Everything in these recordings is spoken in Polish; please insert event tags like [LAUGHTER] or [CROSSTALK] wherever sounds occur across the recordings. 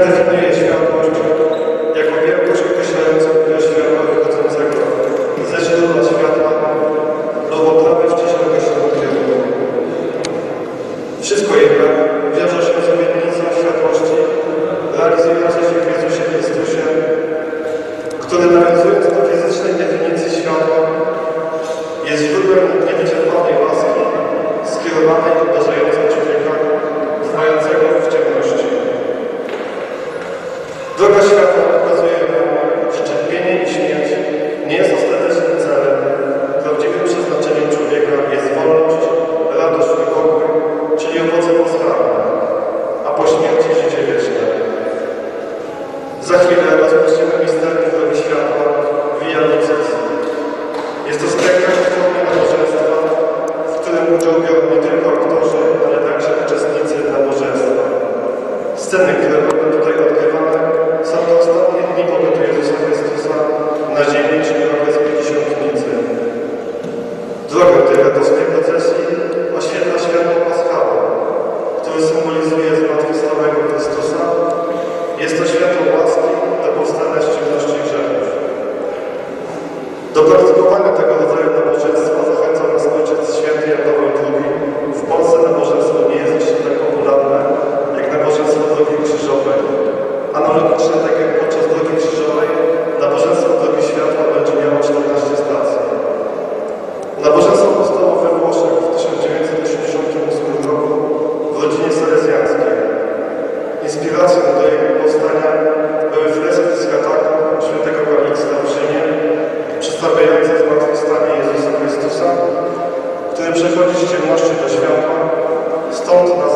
Gracias. Stąd nazwa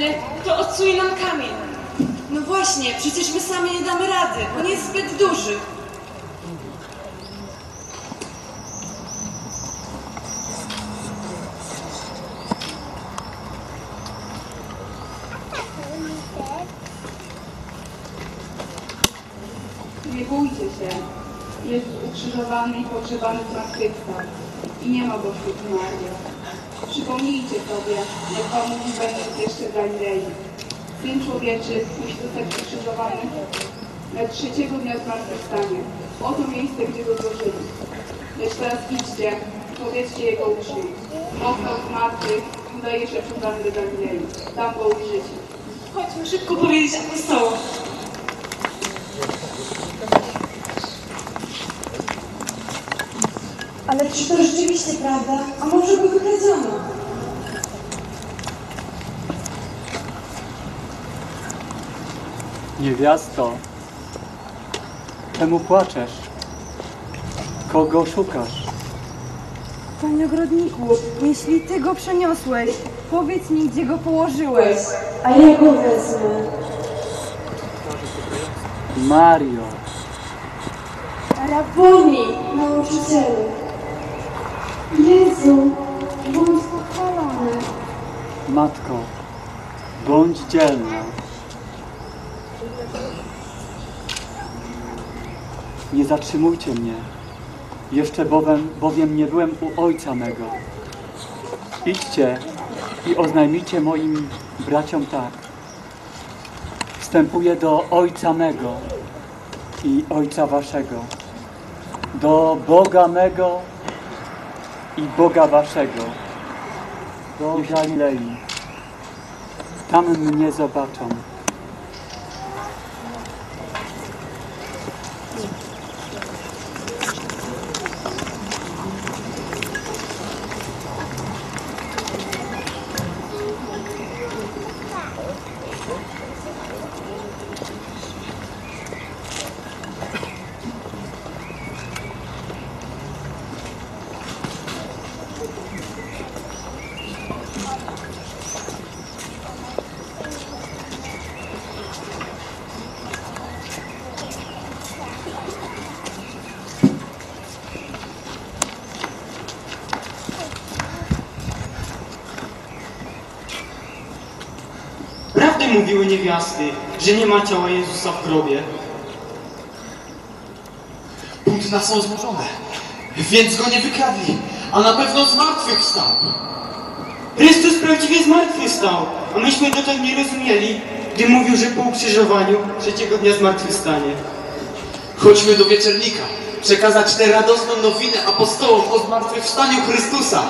Ale to odsuje nam kamień. No właśnie, przecież my sami nie damy rady. On jest zbyt duży. Nie bójcie się. Jest ukrzyżowany i pogrzebany zmartwychwstał. I nie ma go wśród zmarłych. Przypomnijcie sobie, jak Pan mówił będąc jeszcze w Galilei. Syn człowieczy musi zostać ukrzyżowany na trzeciego dnia zmartwychwstania. Oto miejsce, gdzie go złożyli. Lecz teraz idźcie powiedzcie jego uczniom. Mocno z martwych udaje się przed do Galilei. Tam go ujrzycie. Chodźmy szybko powiedzieć apostołom. Ale czy to rzeczywiście prawda? A może go wykradziono? Niewiasto, czemu płaczesz? Kogo szukasz? Panie ogrodniku, jeśli ty go przeniosłeś, powiedz mi, gdzie go położyłeś, a ja go wezmę. Mario, Rabuni, nauczycielu. Jezu, bądź pochwalony. matko, bądź dzielna. Nie zatrzymujcie mnie. Jeszcze bowiem, bowiem nie byłem u ojca mego. Idźcie i oznajmijcie moim braciom tak. Wstępuję do ojca mego i ojca waszego, do Boga mego i Boga waszego, do Galilei. Tam mnie zobaczą. Prawdę mówiły niewiasty, że nie ma ciała Jezusa w grobie. Płótna są złożone, więc go nie wykradli, a na pewno zmartwychwstał. Chrystus prawdziwie zmartwychwstał, a myśmy dotąd nie rozumieli, gdy mówił, że po ukrzyżowaniu trzeciego dnia zmartwychwstanie. Chodźmy do wieczernika, przekazać tę radosną nowinę apostołom o zmartwychwstaniu Chrystusa.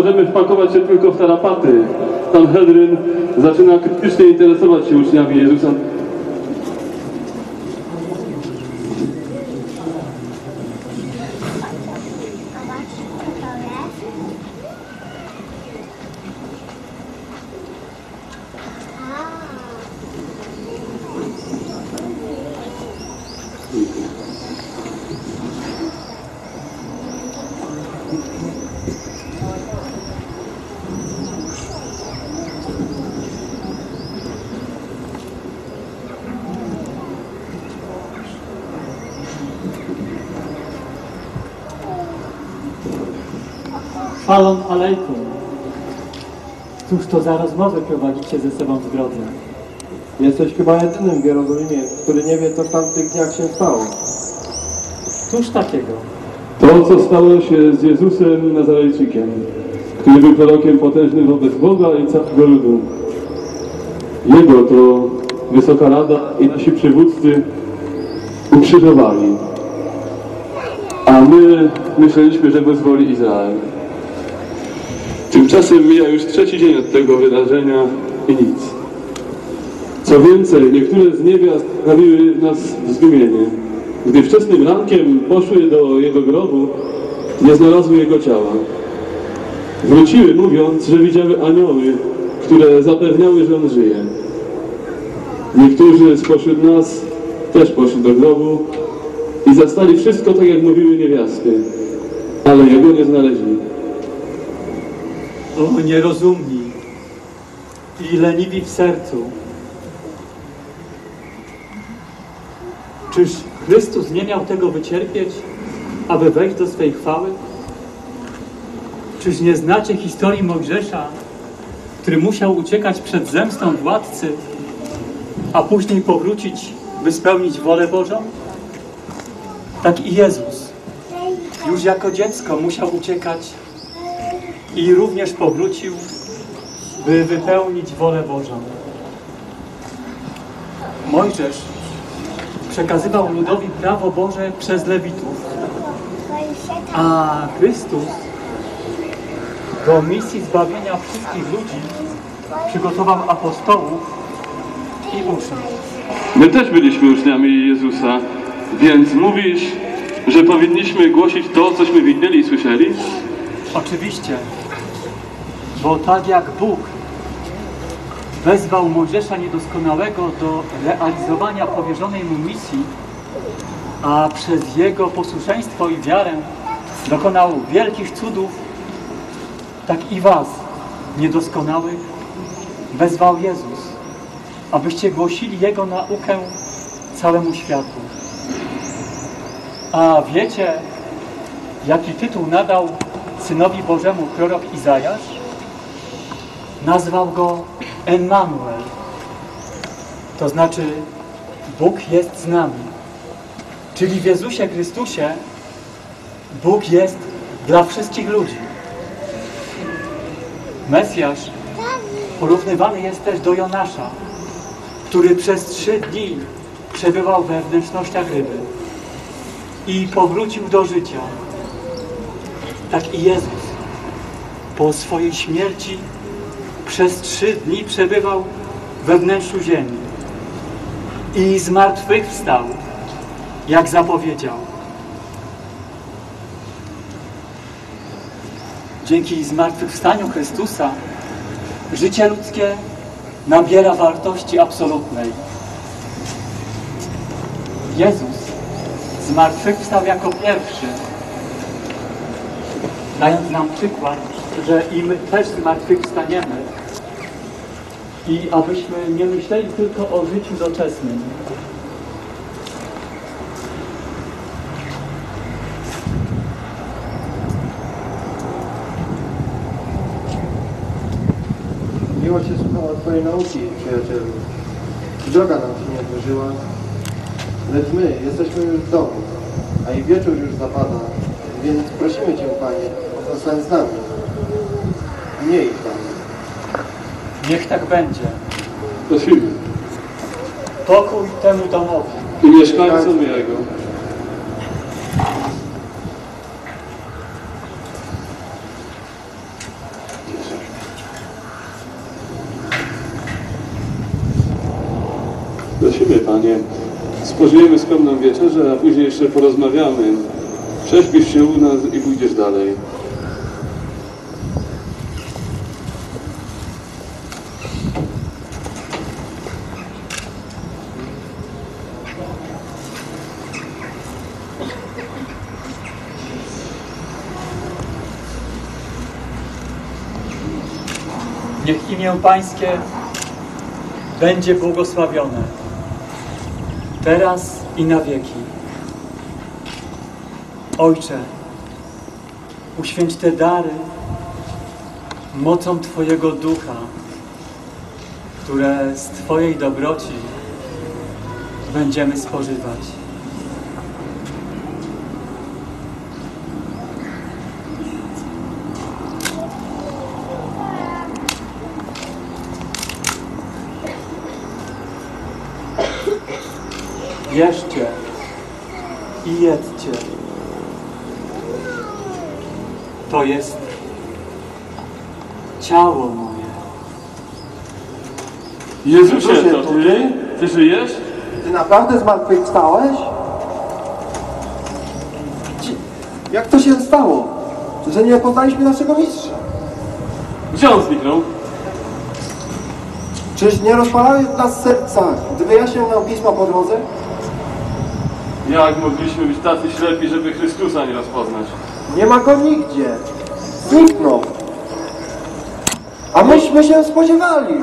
Możemy wpakować się tylko w tarapaty. Sanhedryn zaczyna krytycznie interesować się uczniami Jezusa. Shalom alejkum. Cóż to za rozmowy prowadzicie ze sobą w drodze? Jesteś chyba jedynym w Jerozolimie, który nie wie, co w tamtych dniach się stało. Cóż takiego? To, co stało się z Jezusem Nazarejczykiem, który był prorokiem potężnym wobec Boga i całego ludu. Jego to Wysoka Rada i nasi przywódcy ukrzyżowali. A my myśleliśmy, że wyzwoli Izrael. Tymczasem mija już trzeci dzień od tego wydarzenia i nic. Co więcej, niektóre z niewiast sprawiły nas zdumienie. Gdy wczesnym rankiem poszły do jego grobu, nie znalazły jego ciała. Wróciły mówiąc, że widziały anioły, które zapewniały, że on żyje. Niektórzy spośród nas też poszli do grobu i zastali wszystko tak, jak mówiły niewiasty, ale jego nie znaleźli. O nierozumni i leniwi w sercu. Czyż Chrystus nie miał tego wycierpieć, aby wejść do swej chwały? Czyż nie znacie historii Mojżesza, który musiał uciekać przed zemstą władcy, a później powrócić, by spełnić wolę Bożą? Tak i Jezus już jako dziecko musiał uciekać i również powrócił, by wypełnić wolę Bożą. Mojżesz przekazywał ludowi prawo Boże przez Lewitów, a Chrystus do misji zbawienia wszystkich ludzi przygotował apostołów i uczniów. My też byliśmy uczniami Jezusa, więc mówisz, że powinniśmy głosić to, cośmy widzieli i słyszeli? Oczywiście, bo tak jak Bóg wezwał Mojżesza niedoskonałego do realizowania powierzonej mu misji, a przez jego posłuszeństwo i wiarę dokonał wielkich cudów, tak i was, niedoskonałych, wezwał Jezus, abyście głosili Jego naukę całemu światu. A wiecie, jaki tytuł nadał Synowi Bożemu prorok Izajasz? Nazwał go Emmanuel. To znaczy Bóg jest z nami. Czyli w Jezusie Chrystusie Bóg jest dla wszystkich ludzi. Mesjasz porównywany jest też do Jonasza, który przez trzy dni przebywał we wnętrznościach ryby i powrócił do życia. Tak i Jezus po swojej śmierci przez trzy dni przebywał we wnętrzu ziemi i zmartwychwstał, jak zapowiedział. Dzięki zmartwychwstaniu Chrystusa życie ludzkie nabiera wartości absolutnej. Jezus zmartwychwstał jako pierwszy, dając nam przykład, że i my też zmartwychwstaniemy i abyśmy nie myśleli tylko o życiu doczesnym. Miło się słuchało Twojej nauki, przyjacielu. Droga nam się nie złożyła, lecz my jesteśmy już w domu, a i wieczór już zapada, więc prosimy Cię, Panie, zostań z nami. Nie idź tam. Niech tak będzie. Prosimy. Pokój temu domowi. I mieszkańcom Jego. Prosimy, Panie, spożyjemy skromną wieczerzę, a później jeszcze porozmawiamy. Prześpisz się u nas i pójdziesz dalej. Niech imię Pańskie będzie błogosławione. Teraz i na wieki. Ojcze, uświęć te dary mocą Twojego Ducha, które z Twojej dobroci będziemy spożywać. Jeszcie i jedzcie. To jest ciało moje. Jezusie, to Ty? Ty żyjesz? Ty naprawdę zmartwychwstałeś? Ci- Jak to się stało, że nie poznaliśmy naszego mistrza? Gdzie on zniknął? Czyż nie rozpalały nas serca, gdy wyjaśniał nam pisma po drodze? Jak mogliśmy być tacy ślepi, żeby Chrystusa nie rozpoznać? Nie ma go nigdzie. Zniknął. A myśmy się spodziewali.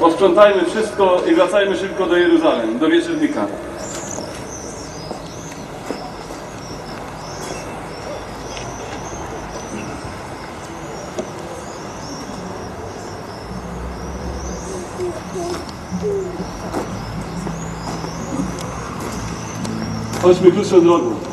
Posprzątajmy wszystko i wracajmy szybko do Jeruzalem, do wieczernika. Chodźmy krótszą drogą. I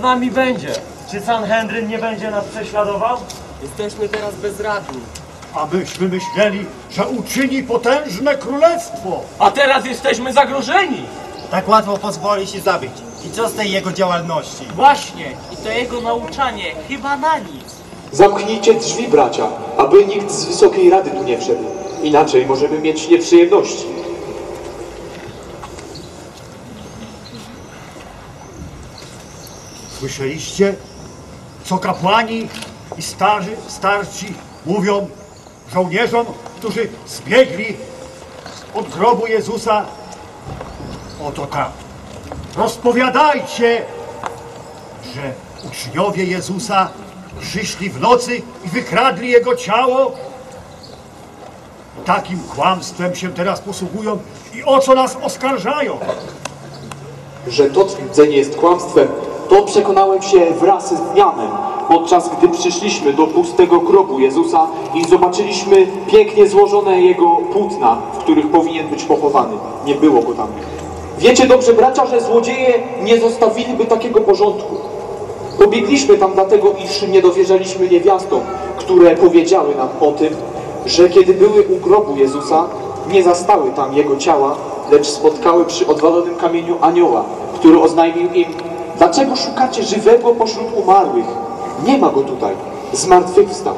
z nami będzie? Czy Sanhedryn nie będzie nas prześladował? Jesteśmy teraz bezradni. Abyśmy myśleli, że uczyni potężne królestwo. A teraz jesteśmy zagrożeni! Tak łatwo pozwoli się zabić. I co z tej jego działalności? Właśnie! I to jego nauczanie chyba na nic. Zamknijcie drzwi, bracia, aby nikt z Wysokiej Rady tu nie wszedł. Inaczej możemy mieć nieprzyjemności. Słyszeliście, co kapłani i starzy, starci mówią żołnierzom, którzy zbiegli od grobu Jezusa? Oto tak. Rozpowiadajcie, że uczniowie Jezusa przyszli w nocy i wykradli Jego ciało. Takim kłamstwem się teraz posługują i o co nas oskarżają? Że to twierdzenie jest kłamstwem, to przekonałem się wraz z Janem, podczas gdy przyszliśmy do pustego grobu Jezusa i zobaczyliśmy pięknie złożone Jego płótna, w których powinien być pochowany. Nie było Go tam. Wiecie dobrze, bracia, że złodzieje nie zostawiliby takiego porządku. Pobiegliśmy tam dlatego, iż nie dowierzaliśmy niewiastom, które powiedziały nam o tym, że kiedy były u grobu Jezusa, nie zastały tam Jego ciała, lecz spotkały przy odwalonym kamieniu anioła, który oznajmił im, dlaczego szukacie żywego pośród umarłych? Nie ma Go tutaj, zmartwychwstał.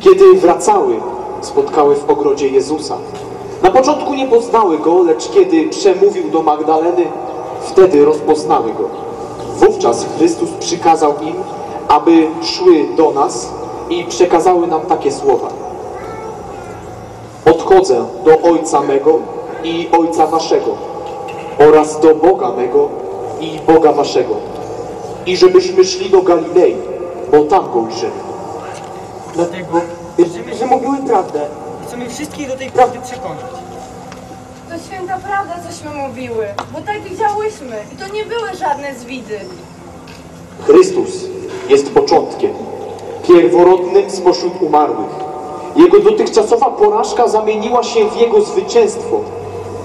Kiedy wracały, spotkały w ogrodzie Jezusa. Na początku nie poznały Go, lecz kiedy przemówił do Magdaleny, wtedy rozpoznały Go. Wówczas Chrystus przykazał im, aby szły do nas i przekazały nam takie słowa. Odchodzę do Ojca mego i Ojca waszego oraz do Boga mego i Boga waszego. I żebyśmy szli do Galilei, bo tam Go ujrzymy. Dlatego wierzymy, że mówiły prawdę. Chcemy wszystkich do tej prawdy przekonać. To święta prawda, cośmy mówiły, bo tak widziałyśmy i to nie były żadne zwidy. Chrystus jest początkiem, pierworodnym spośród umarłych. Jego dotychczasowa porażka zamieniła się w Jego zwycięstwo.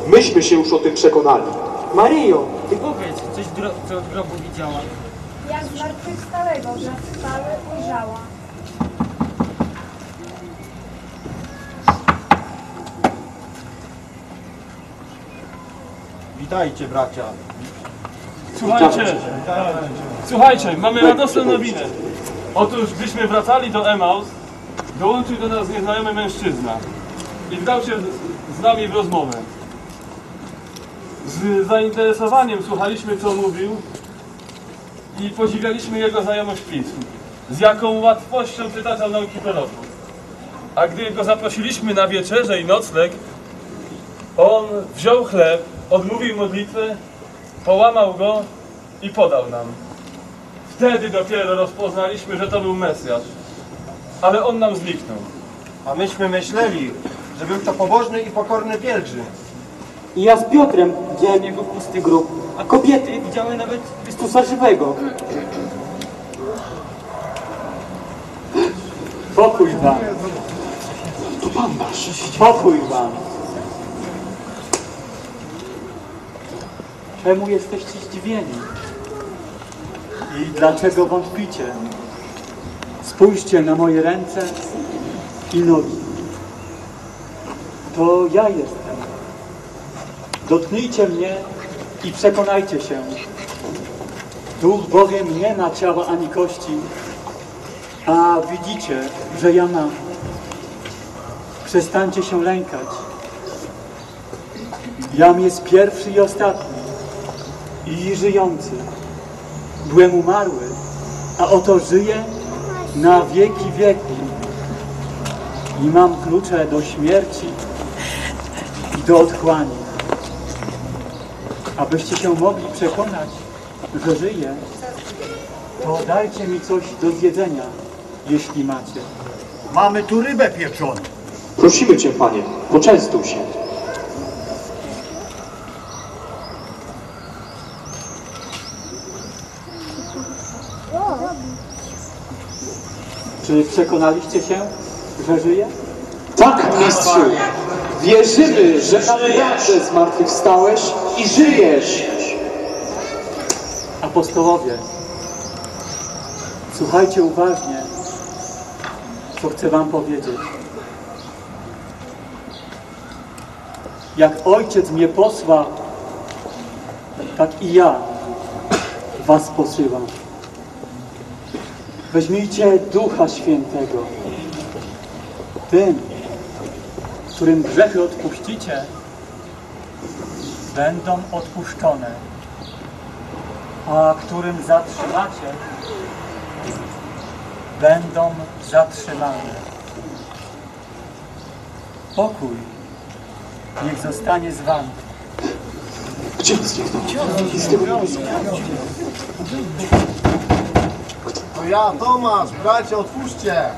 Myśmy się już o tym przekonali. Maryjo, ty powiedz, coś dro- co od grobu widziała. Jak zmartwychwstałego, że wstały ujrzała. Witajcie bracia. Słuchajcie, słuchajcie, mamy radosną nowinę. Otóż, gdyśmy wracali do Emaus, dołączył do nas nieznajomy mężczyzna i wdał się z nami w rozmowę. Z zainteresowaniem słuchaliśmy, co mówił i podziwialiśmy jego znajomość pism. Z jaką łatwością przytaczał nauki proroków. A gdy go zaprosiliśmy na wieczerzę i nocleg, on wziął chleb, odmówił modlitwę, połamał go i podał nam. Wtedy dopiero rozpoznaliśmy, że to był Mesjasz. Ale on nam zniknął. A myśmy myśleli, że był to pobożny i pokorny pielgrzym. I ja z Piotrem widziałem jego pusty grób, a kobiety widziały nawet Chrystusa żywego. Pokój wam. To Pan nasz. Pokój wam. Czemu jesteście zdziwieni? I dlaczego wątpicie? Spójrzcie na moje ręce i nogi. To ja jestem. Dotknijcie mnie i przekonajcie się. Duch bowiem nie ma ciała ani kości, a widzicie, że ja mam. Przestańcie się lękać. Jam jest pierwszy i ostatni i żyjący. Byłem umarły, a oto żyję na wieki wieku. I mam klucze do śmierci i do otchłani. Abyście się mogli przekonać, że żyję, to dajcie mi coś do zjedzenia, jeśli macie. Mamy tu rybę pieczoną. Prosimy Cię, Panie, poczęstuj się. Czy przekonaliście się, że żyję? Tak, mistrzu. Wierzymy, że naprawdę zmartwychwstałeś i żyjesz. Apostołowie, słuchajcie uważnie, co chcę wam powiedzieć. Jak Ojciec mnie posłał, tak i ja was posyłam. Weźmijcie Ducha Świętego. Tym, którym grzechy odpuścicie, będą odpuszczone a którym zatrzymacie, będą zatrzymane. Pokój niech zostanie z wami. Gdzie on zniknął? To ja, Tomasz, bracie, otwórzcie!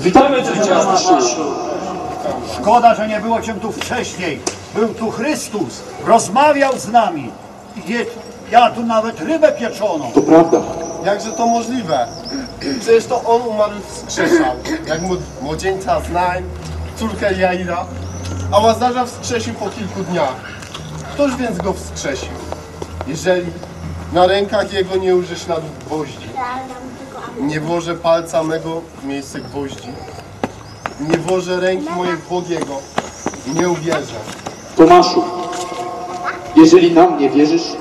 Witamy Cię, mistrzu. Szkoda, że nie było cię tu wcześniej. Był tu Chrystus, rozmawiał z nami. Je- ja tu nawet rybę pieczoną. To prawda. Jakże to możliwe? Przecież to on umarł i wskrzeszał. Jak mu młodzieńca Znań, córkę Jaira, a Łazarza wskrzesił po kilku dniach. Któż więc go wskrzesił? Jeżeli na rękach jego nie uży śladów gwoździ, nie włożę palca mego w miejsce gwoździ, nie włożę ręki mojej w Bogiego, nie uwierzę. Tomaszu, jeżeli nam nie wierzysz,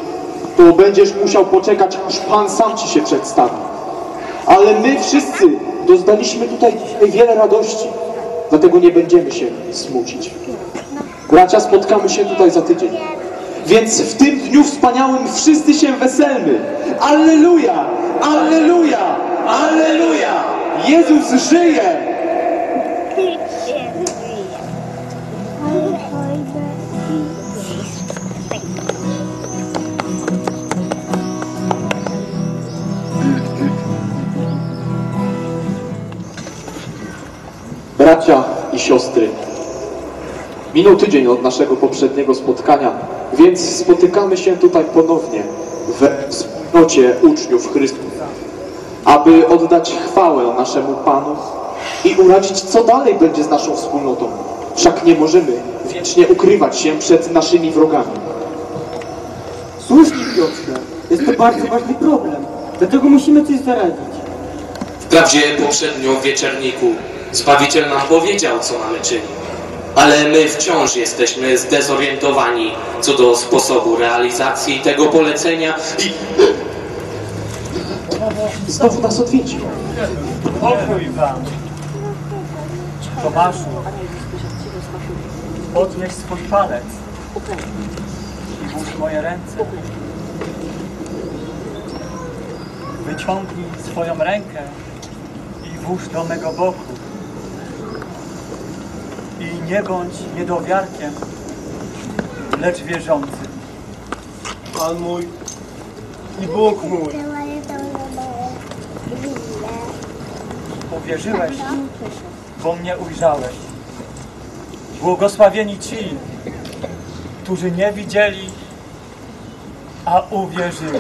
to będziesz musiał poczekać, aż Pan sam Ci się przedstawi. Ale my wszyscy doznaliśmy tutaj wiele radości, dlatego nie będziemy się smucić. Bracia, spotkamy się tutaj za tydzień. Więc w tym dniu wspaniałym wszyscy się weselmy. Alleluja! Alleluja! Alleluja! Jezus żyje! Bracia i siostry, minął tydzień od naszego poprzedniego spotkania, więc spotykamy się tutaj ponownie we wspólnocie uczniów Chrystusa, aby oddać chwałę naszemu Panu i uradzić, co dalej będzie z naszą wspólnotą. Wszak nie możemy wiecznie ukrywać się przed naszymi wrogami. Słusznie, Piotrze. Jest to bardzo ważny problem. Dlatego musimy coś zaradzić. Wprawdzie poprzednio w wieczerniku Zbawiciel nam powiedział, co mamy czynić. Ale my wciąż jesteśmy zdezorientowani co do sposobu realizacji tego polecenia i Znowu nas odwiedził. Pokój wam. Tomaszu, podnieś swój palec i włóż moje ręce. Wyciągnij swoją rękę i włóż do mego boku. I nie bądź niedowiarkiem, lecz wierzącym. Pan mój i Bóg mój. Uwierzyłeś, bo mnie ujrzałeś. Błogosławieni ci, którzy nie widzieli, a uwierzyli.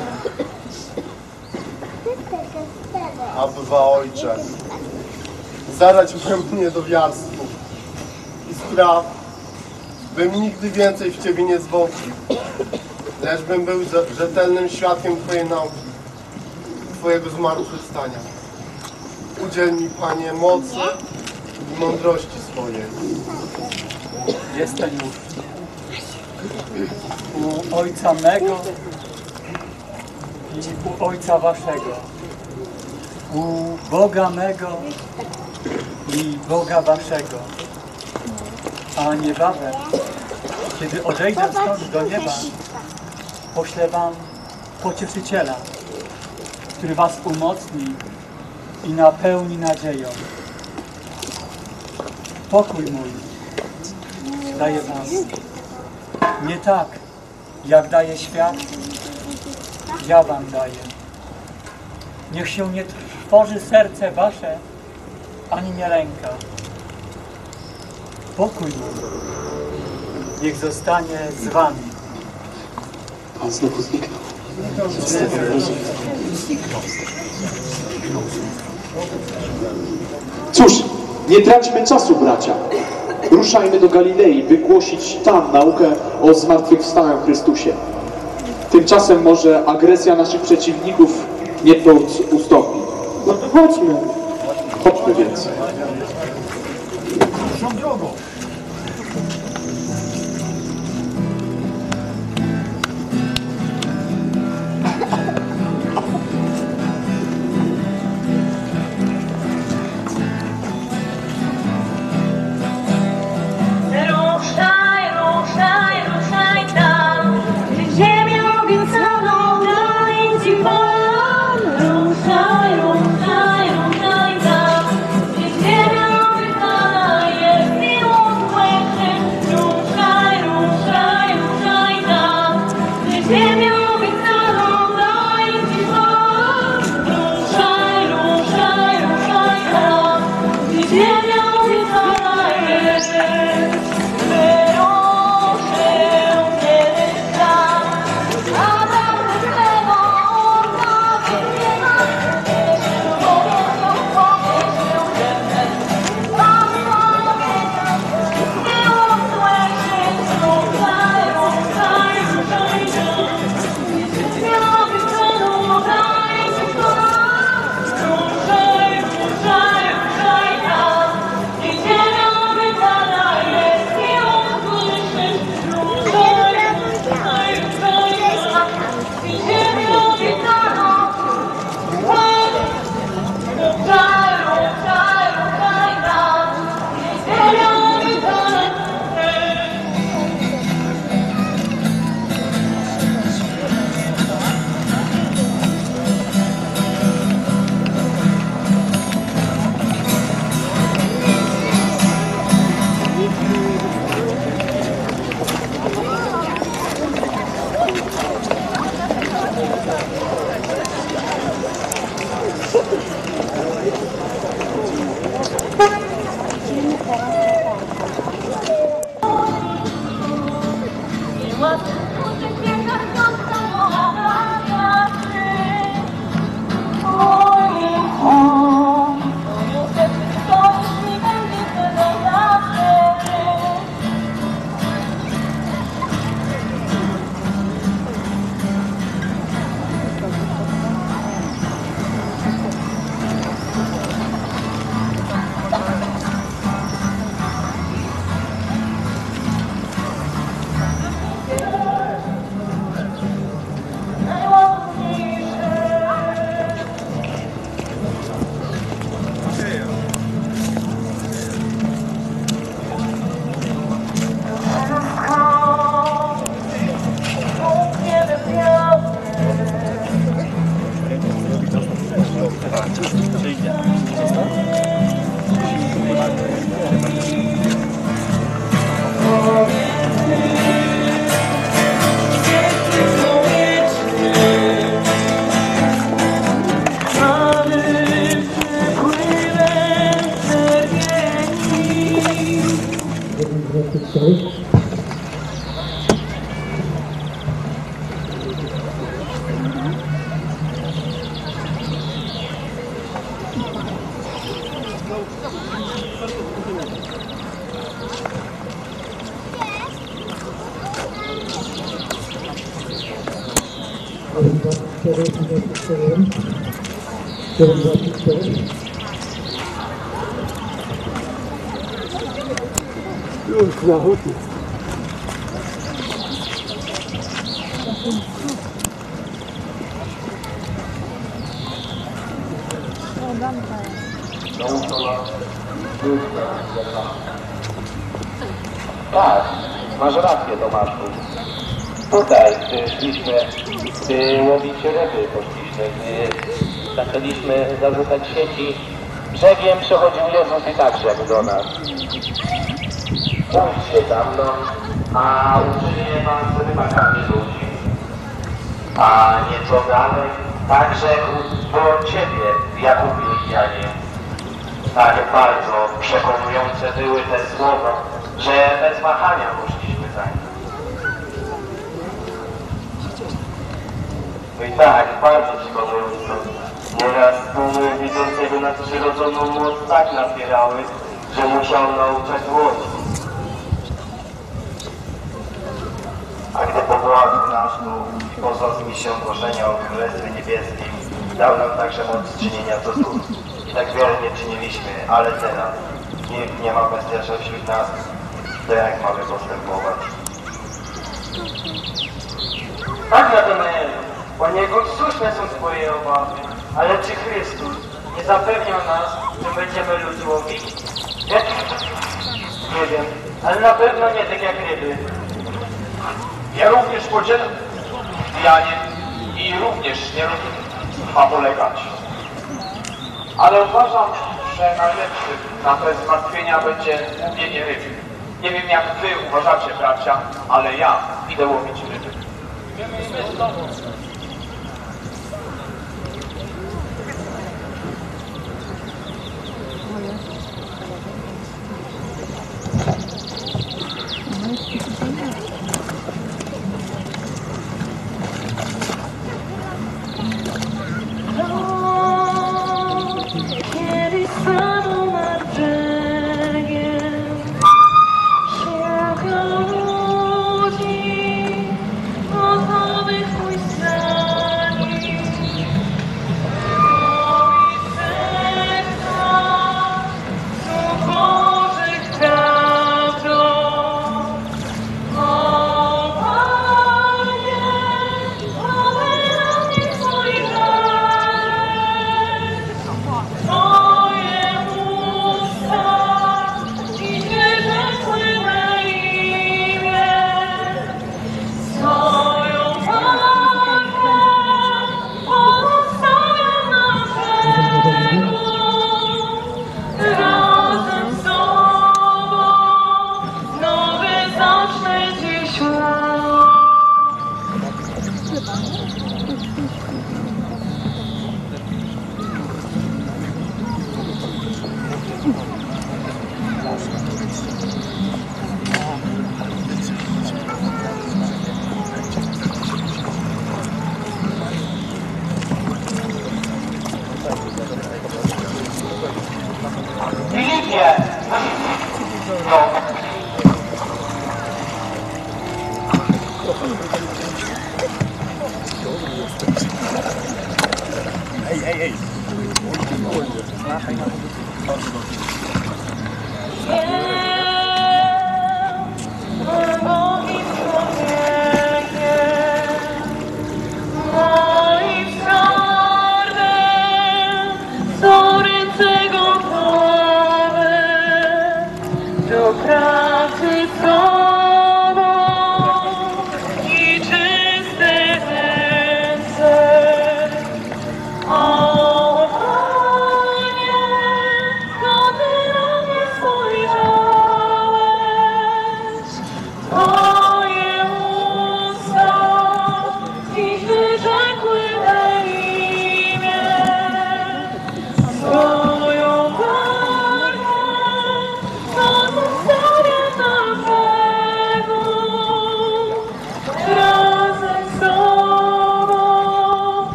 Abba Ojcze, zaradź mnie do wiarstwu i spraw, bym nigdy więcej w Ciebie nie zwątpił, lecz bym był ze- rzetelnym świadkiem Twojej nauki, Twojego zmartwychwstania. Udziel mi, Panie, mocy i mądrości swojej. Jestem już u Ojca mego i u Ojca waszego, u Boga mego i Boga waszego. A niebawem, kiedy odejdę stąd do nieba, poślę wam pocieszyciela, który was umocni i napełni nadzieją. Pokój mój daję wam. Nie tak, jak daje świat, ja wam daję. Niech się nie trwoży serce wasze, ani nie lęka. Pokój mój niech zostanie z wami. Pan znowu zniknął. Cóż, nie traćmy czasu, bracia. Ruszajmy do Galilei, by głosić tam naukę o zmartwychwstałym Chrystusie. Tymczasem może agresja naszych przeciwników nie ustąpi. No to chodźmy. Chodźmy więc. Tak, masz rację Tomaszu. Tutaj, szliśmy, gdy łowić ryby poszliśmy, gdy zaczęliśmy zarzucać sieci, brzegiem przechodził Jezus i tak rzekł do nas. Pójdźcie za mną, a uczynię was rybakami ludzi. A nieco dalej, tak rzekł do ciebie, Jakubie i Janie. Tak bardzo przekonujące były te słowa, że bez wahania poszliśmy za nim. No i tak, bardzo przekonujące. Nieraz tłumy widząc jego nadprzyrodzoną moc tak napierały, że musiał nauczać łodzi. A gdy powołał nas tu i posłał z misją głoszenia o Królestwie Niebieskim, dał nam także moc czynienia cudów. I tak wiele nie czyniliśmy, ale teraz nikt nie ma bezpieczeństwa wśród nas, to jak mamy postępować? Tak, Natanelu, o Niego słuszne są Twoje obawy, ale czy Chrystus nie zapewniał nas, że będziemy ludzi łowić? Nie wiem, ale na pewno nie tak jak ryby. Ja również podzielam I również nie ma polegać. Ale uważam, że najlepszym na te zmartwienia będzie łowienie ryb. Nie wiem jak wy uważacie bracia, ale ja idę łowić ryby.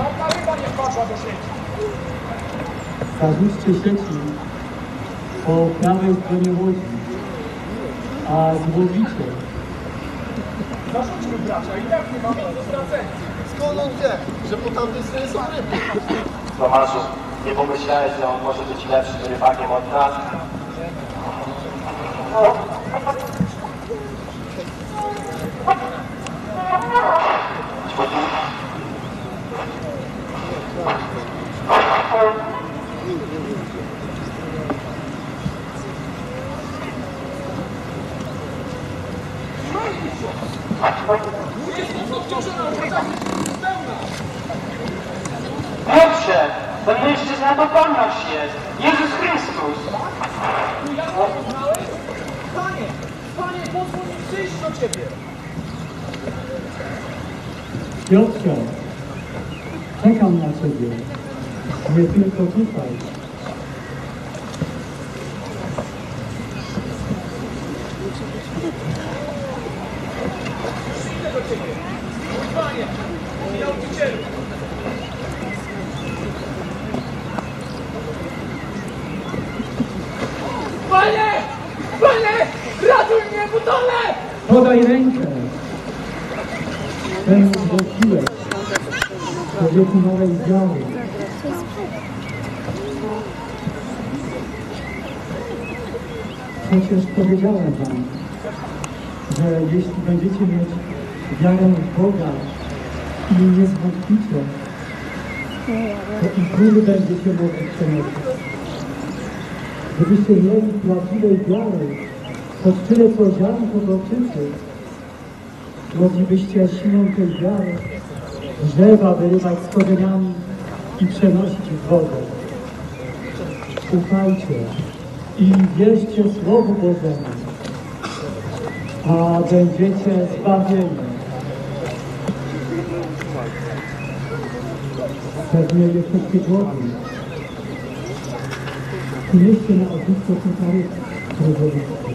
Żadna ryba nie wpadła do sieci. Zarzućcie sieci po prawej stronie łodzi, a złowicie. Zarzućmy bracia i tak nie mamy nic do stracenia. Skąd on wie, że po tamtej stronie są ryby? Tomaszu, nie pomyślałeś, że on może być lepszym rybakiem od nas? Piotrze, ten mężczyzna to Pan nasz jest, Jezus Chrystus. Panie, panie, pozwól mi przyjść do ciebie. Piotrze, czekam na ciebie. Nie tylko tutaj. Idę do ciebie. Mój panie, mój nauczycielu. Panie! Panie! Ratuj mnie, butonę! Podaj rękę. Temu wróciłeś. Człowieku nowej wiary. Przecież powiedziałem wam, że jeśli będziecie mieć wiarę w Boga i nie zwątpicie, to i góry będziecie mogli przenosić. Gdybyście mieli prawdziwej wiary, choć tyle co ziarnko gorczycy, moglibyście siłą tej wiary drzewa wyrywać z korzeniami i przenosić w wodę. Ufajcie i wierzcie Słowu Bożemu, a będziecie zbawieni. Pewnie jesteście głodni. Przynieście na ognisko cukary, które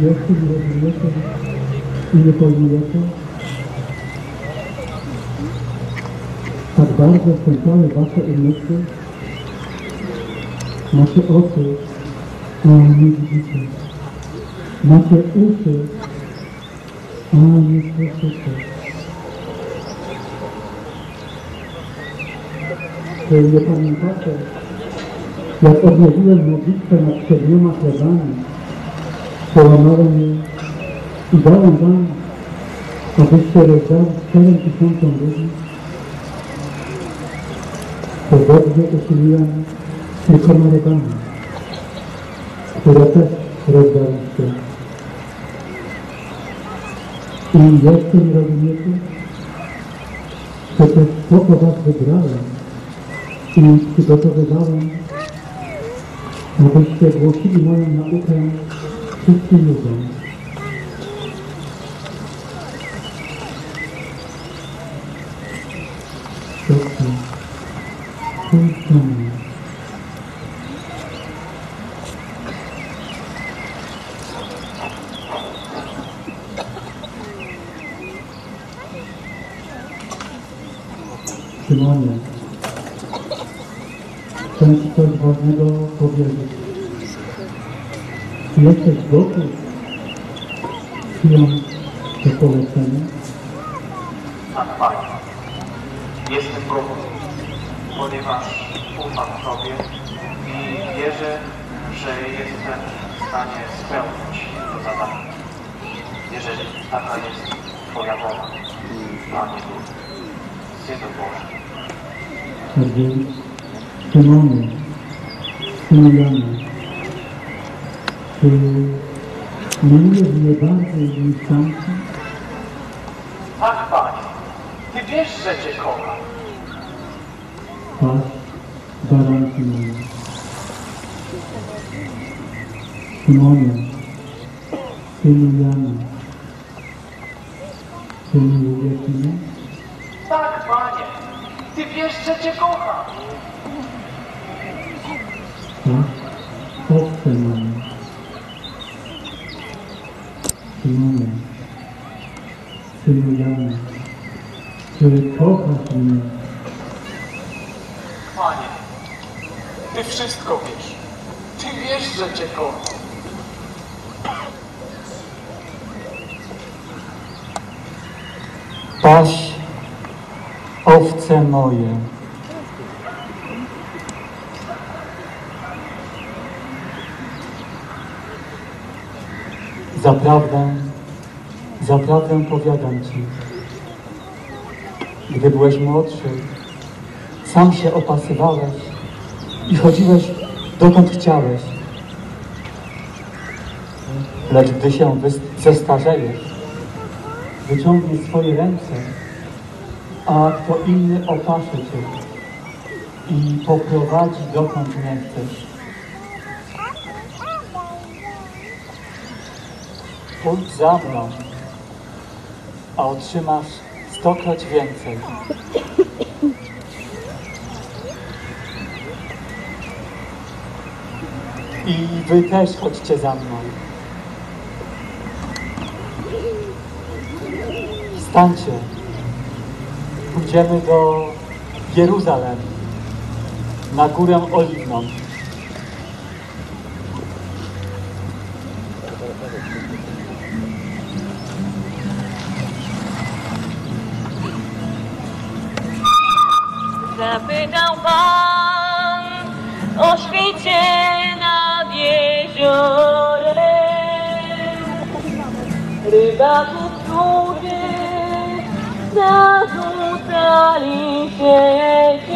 zrobiliście. Jeszcze nie rozumiecie i nie? Tak bardzo wstępowały wasze umysły? Macie oczy, a nie widzicie. Macie uszy, a nie słyszycie. Czy nie pamiętacie, jak odmówiłem modlitwę nad siedmioma chlebami, połamałem je i dałem wam, abyście rozdali czterem tysiącom ludzi? Podobnie uczyniłem z kilkoma rybami, które też rozdaliście. I jeszcze nie rozumiecie? Przecież to po was wybrałem i przygotowywałem, abyście głosili moją naukę wszystkim ludziom. Dobrze. Pójdź do mnie. Szymonie, chcę Ci coś ważnego powiedzieć. Czy jesteś gotów przyjąć to polecenie? Tak, Panie. Jestem gotów, ponieważ ufam Tobie i wierzę, że jestem w stanie spełnić to zadanie. Jeżeli taka jest Twoja wola, Panie Bóg, Synu Boży. Tak więc, Szymonie, Synu Jana, czy miłujesz mnie bardziej niż tamci? Tak, Panie. Ty wiesz, że Cię kocham. Patrz, baranki moje. Szymonie, Synu Jana, miłujesz mnie? Tak, Panie. Ty wiesz, że Cię kocham. Tak, owce moje. Szymonie, Synu Jana, czy kochasz mnie? Panie, Ty wszystko wiesz. Ty wiesz, że Cię kocham. Paś owce moje. Zaprawdę, zaprawdę powiadam Ci, gdy byłeś młodszy, sam się opasywałeś i chodziłeś dokąd chciałeś. Lecz gdy się zestarzejesz, wyciągnie swoje ręce, a kto inny opasze cię i poprowadzi dokąd nie chcesz. Pójdź za mną, a otrzymasz stokroć więcej. I wy też chodźcie za mną. Wstańcie. Pójdziemy do Jeruzalem, na górę Oliwną. Zapytał Pan o świcie nad jeziorem. Rybaku, który zarzucali sieci.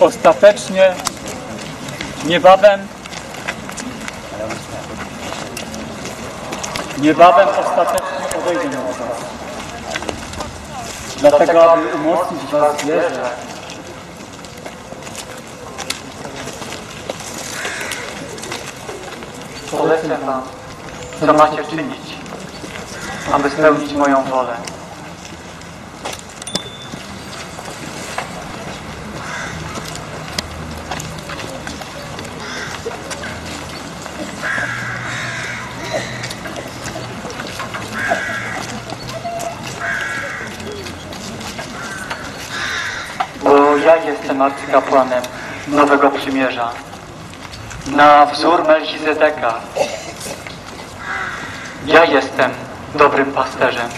Ostatecznie, niebawem, niebawem ostatecznie odejdę od Was. Dlatego, aby umocnić Was w wierze, Polecę wam, co macie czynić, aby spełnić moją wolę. Bo ja jestem arcykapłanem Nowego Przymierza, na wzór Melchizedeka. Ja jestem dobrym pasterzem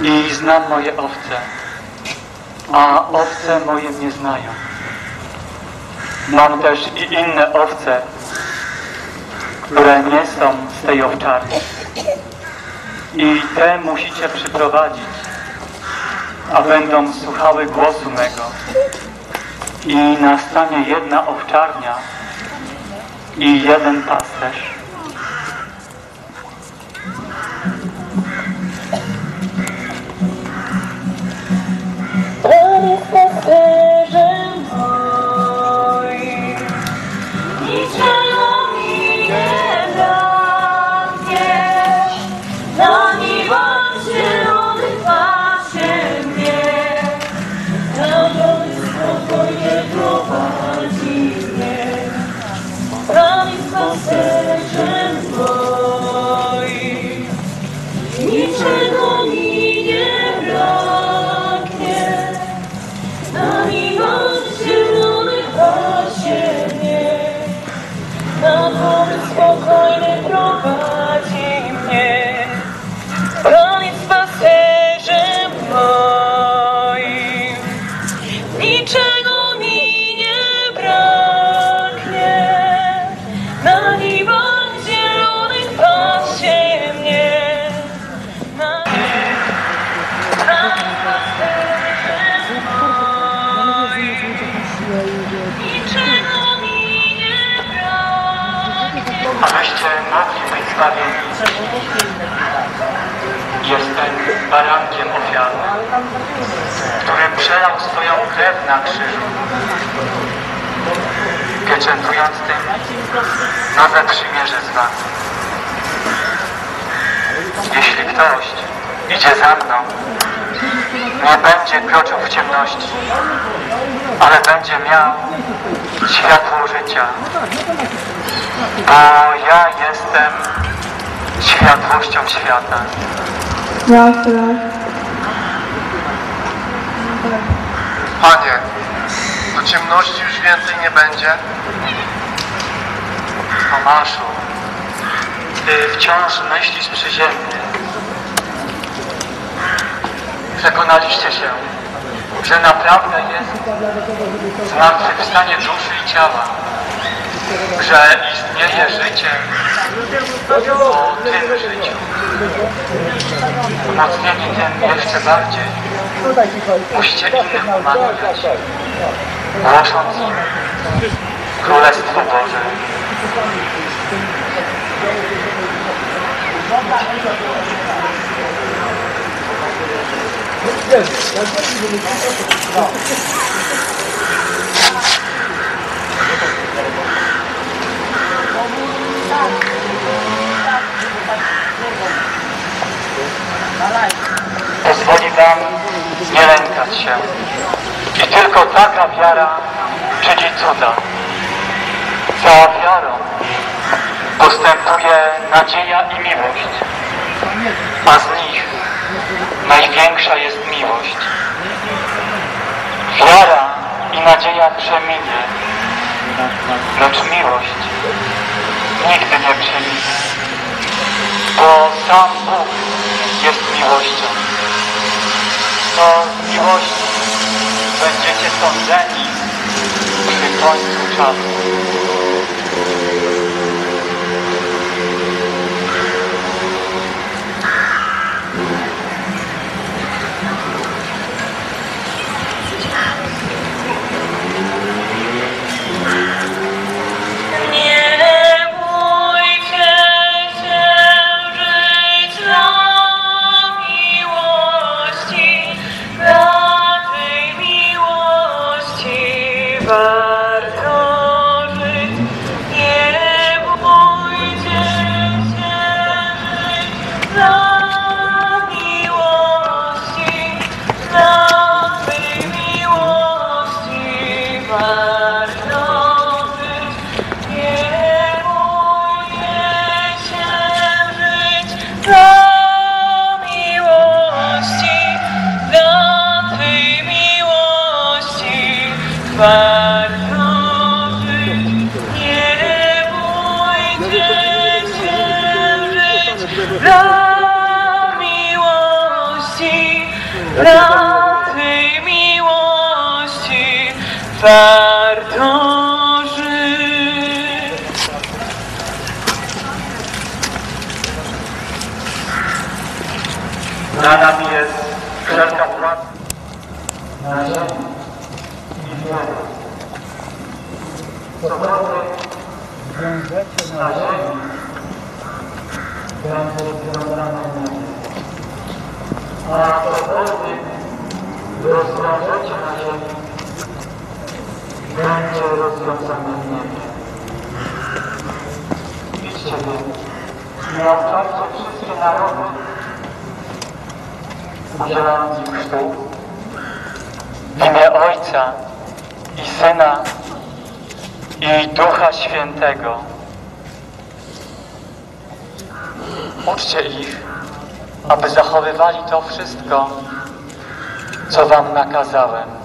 i znam moje owce, a owce moje mnie znają. Mam też i inne owce, które nie są z tej owczarni. I te musicie przyprowadzić, a będą słuchały głosu mego. I nastanie jedna owczarnia i jeden pasterz. Barankiem ofiarnym, który przelał swoją krew na krzyżu, pieczętując tym nowe przymierze z wami. Jeśli ktoś idzie za mną, nie będzie kroczył w ciemności, ale będzie miał światło życia. Bo ja jestem światłością świata. Panie, do ciemności już więcej nie będzie? Tomaszu, ty wciąż myślisz przyziemnie. Przekonaliście się, że naprawdę jest zmartwychwstanie duszy i ciała, że istnieje życie po tym życiu. Umocnieni tym jeszcze bardziej, musicie innych umawiać, głosząc im Królestwo Boże. Pozwoli Wam nie lękać się. I tylko taka wiara czyni cuda. Za wiarą postępuje nadzieja i miłość, a z nich największa jest miłość. Wiara i nadzieja przeminie, lecz miłość nigdy nie przeminie, bo sam Bóg jest miłością. To z miłości będziecie sądzeni przy końcu czasu. Tej miłości warto żyć. Na nami jest wszelka władza na ziemi i w niebie. Cokolwiek wiążecie na ziemi, będzie związane w niebie. A cokolwiek rozwiążecie na ziemi, będzie rozwiązane w niebie. Idźcie więc i nauczajcie wszystkie narody, udzielając im chrztu w imię Ojca i Syna i Ducha Świętego. Uczcie ich, aby zachowywali to wszystko, co wam nakazałem.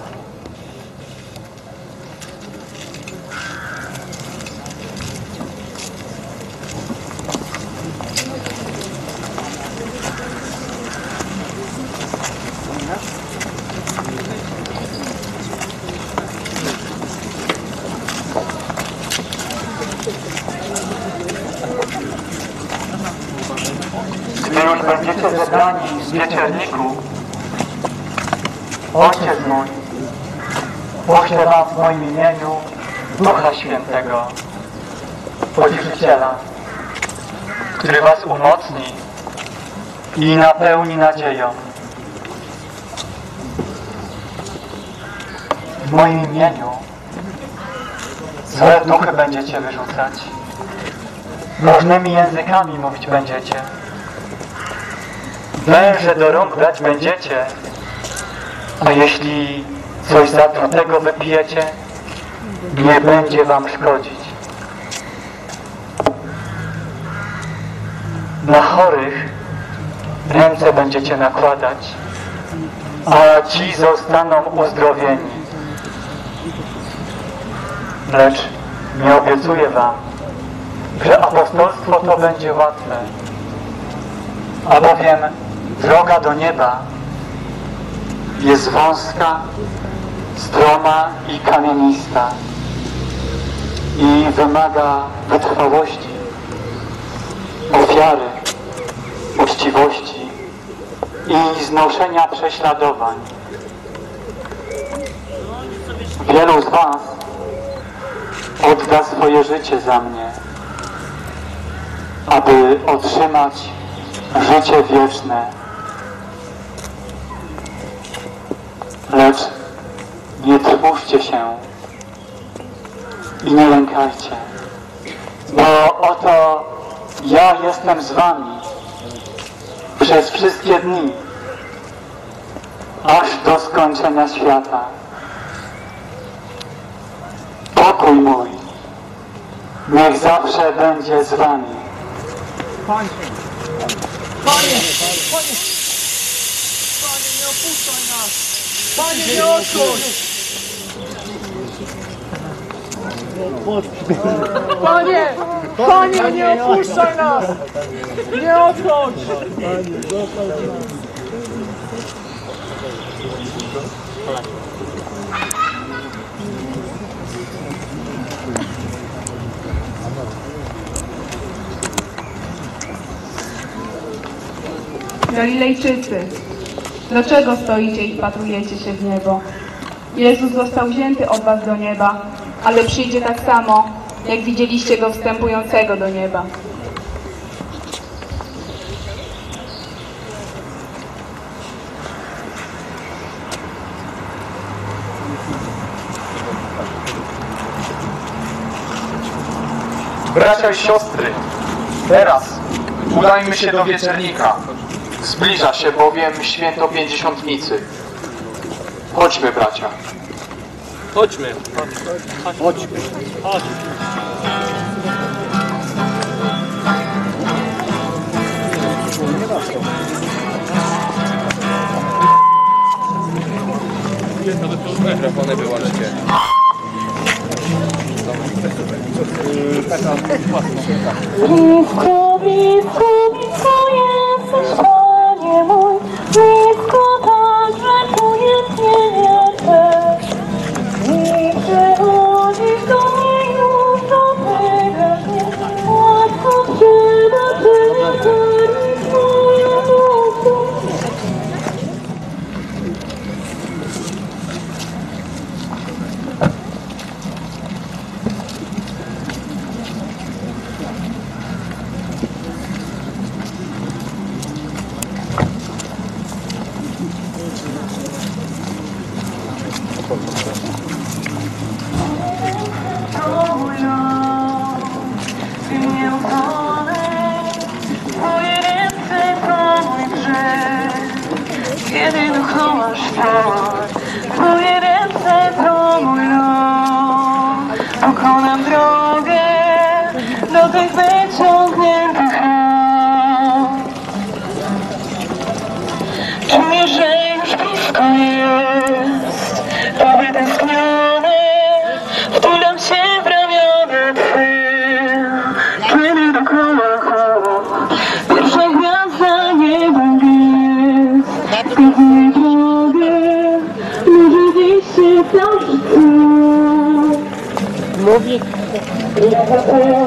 Gdy już będziecie zebrani z wieczerniku, Ojciec mój, poślę wam w moim imieniu Ducha Świętego, Pocieszyciela, który was umocni i napełni nadzieją. W moim imieniu złe duchy będziecie wyrzucać. Różnymi językami mówić będziecie. Węże do rąk brać będziecie, a jeśli coś zatrutego wypijecie, nie będzie wam szkodzić. Na chorych ręce będziecie nakładać, a ci zostaną uzdrowieni. Lecz nie obiecuję wam, że apostolstwo to będzie łatwe, albowiem droga do nieba jest wąska, stroma i kamienista i wymaga wytrwałości, ofiary, uczciwości i znoszenia prześladowań. Wielu z Was odda swoje życie za mnie, aby otrzymać życie wieczne. Lecz nie trwóżcie się i nie lękajcie, bo oto ja jestem z Wami przez wszystkie dni, aż do skończenia świata. Pokój mój niech zawsze będzie z Wami. Panie, Panie, Panie, Panie, nie opuszczaj nas! Panie, nie odchodź! Panie, Panie, nie opuszczaj nas! Nie odchodź! Galilejczycy, dlaczego stoicie i wpatrujecie się w niebo? Jezus został wzięty od was do nieba, ale przyjdzie tak samo, jak widzieliście go wstępującego do nieba. Bracia i siostry, teraz udajmy się do wieczernika. Zbliża się bowiem święto pięćdziesiątnicy. Chodźmy, bracia. Chodźmy. Chodźmy. Mikrofony wyłączcie. Blisko, blisko, blisko jesteś, Mówi. Ja zapewne,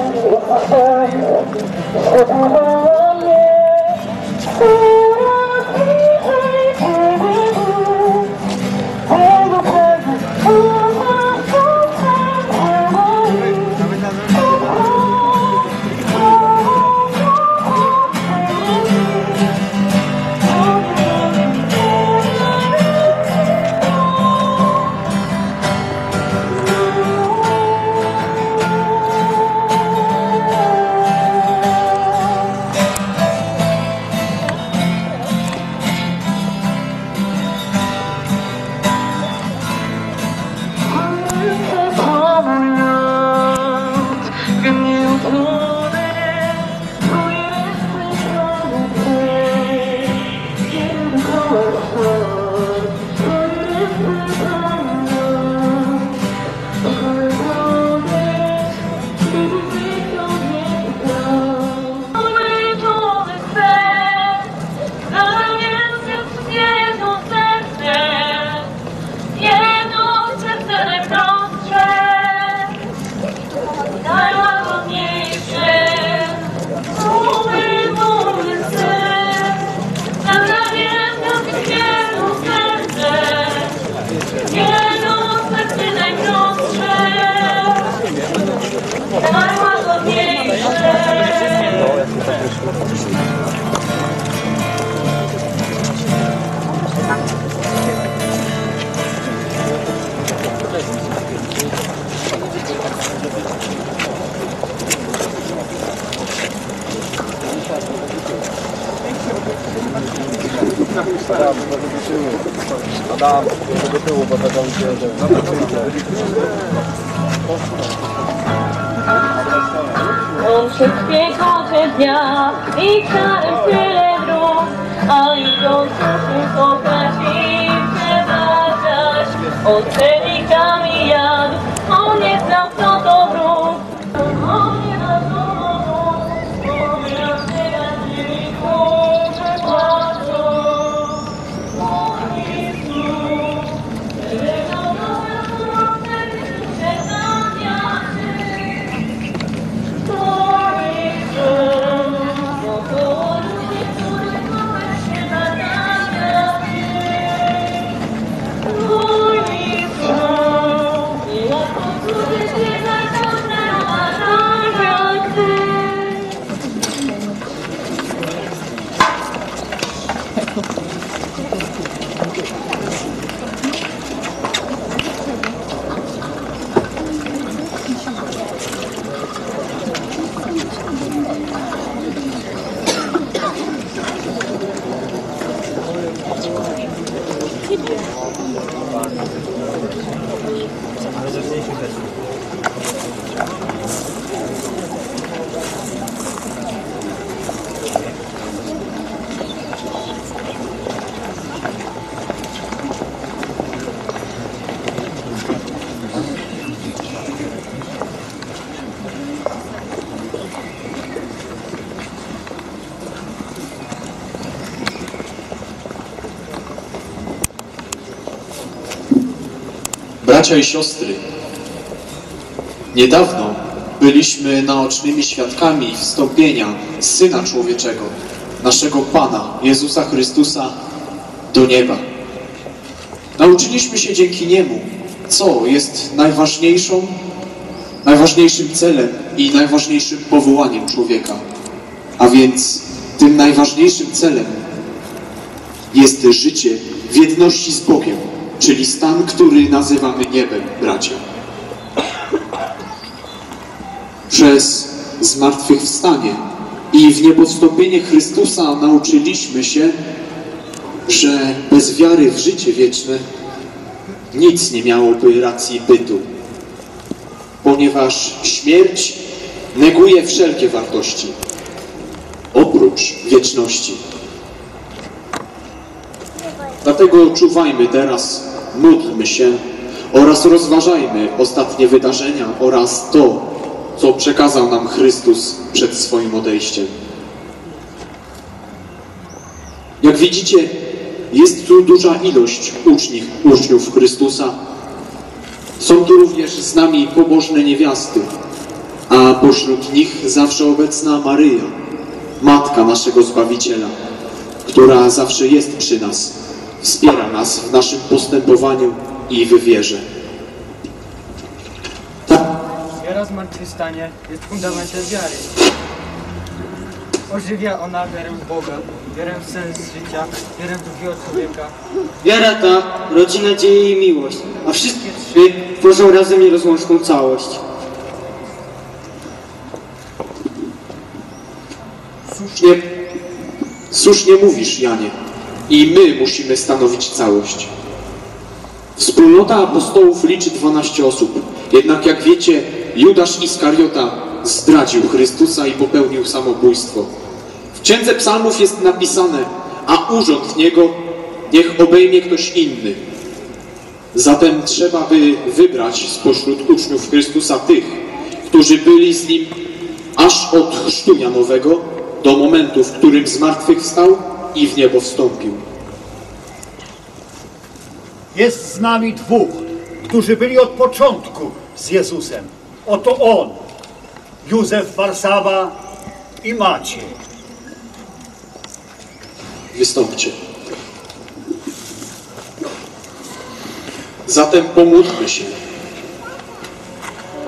Bracia i siostry, niedawno byliśmy naocznymi świadkami wstąpienia Syna Człowieczego, naszego Pana, Jezusa Chrystusa, do nieba. Nauczyliśmy się dzięki Niemu, co jest najważniejszą, najważniejszym celem i najważniejszym powołaniem człowieka. A więc tym najważniejszym celem jest życie w jedności z Bogiem, czyli stan, który nazywamy niebem, bracia. Przez zmartwychwstanie i w niepodstąpienie Chrystusa nauczyliśmy się, że bez wiary w życie wieczne nic nie miałoby racji bytu, ponieważ śmierć neguje wszelkie wartości, oprócz wieczności. Dlatego czuwajmy teraz, módlmy się oraz rozważajmy ostatnie wydarzenia oraz to, co przekazał nam Chrystus przed swoim odejściem. Jak widzicie, jest tu duża ilość uczniów, uczniów Chrystusa. Są tu również z nami pobożne niewiasty, a pośród nich zawsze obecna Maryja, Matka naszego Zbawiciela, która zawsze jest przy nas, wspiera nas w naszym postępowaniu i w wierze. Wiara zmartwychwstanie jest fundamentem wiary. Ożywia ona wiarę w Boga, wiarę w sens życia, wiarę w drugiego człowieka. Wiara ta rodzi nadzieję i miłość, a wszystkie trzy tworzą razem nierozłączną całość. Słusznie, słusznie mówisz, Janie. I my musimy stanowić całość. Wspólnota apostołów liczy 12 osób. Jednak jak wiecie, Judasz Iskariota zdradził Chrystusa i popełnił samobójstwo. W Księdze Psalmów jest napisane, a urząd Niego niech obejmie ktoś inny. Zatem trzeba by wybrać spośród uczniów Chrystusa tych, którzy byli z Nim aż od chrztu Janowego do momentu, w którym zmartwychwstał i w niebo wstąpił. Jest z nami dwóch, którzy byli od początku z Jezusem. Oto On, Józef Warszawa i Maciej. Wystąpcie. Zatem pomódlmy się.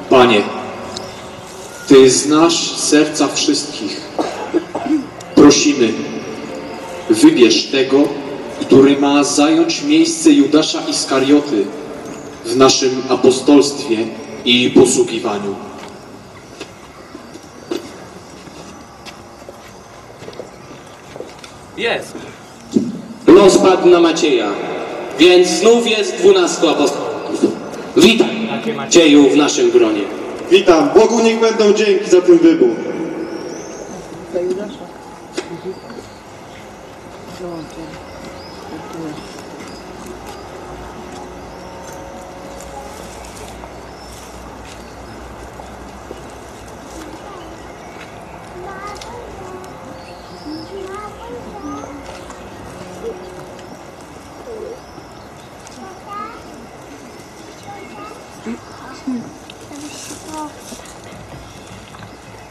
Panie, Ty znasz serca wszystkich. Prosimy, wybierz tego, który ma zająć miejsce Judasza Iskarioty w naszym apostolstwie i posługiwaniu. Jest. Los padł na Macieja, więc znów jest dwunastu apostołów. Witaj, Macieju, w naszym gronie. Witam. Bogu niech będą dzięki za ten wybór.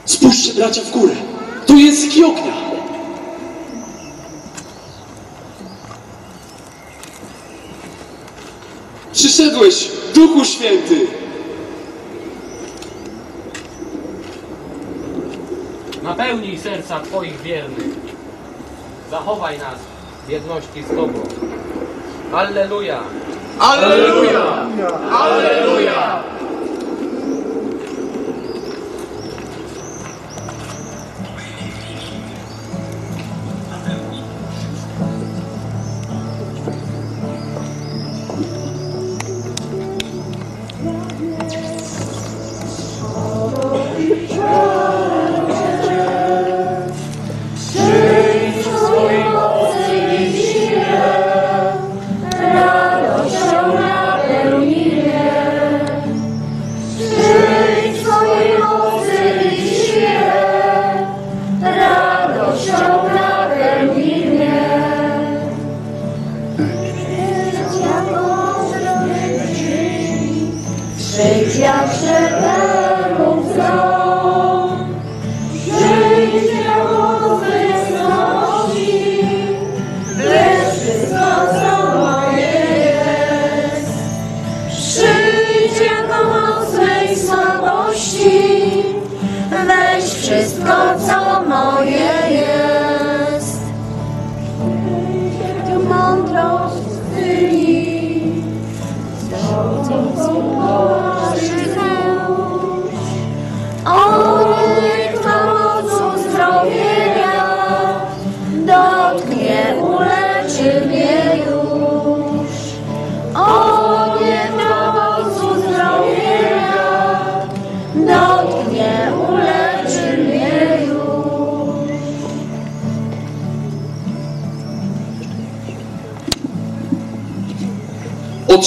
Spójrzcie, bracia, w górę. To języki ognia. Przyszedłeś, Duchu Święty. Napełnij serca Twoich wiernych. Zachowaj nas w jedności z Tobą. Alleluja! Alleluja! Alleluja!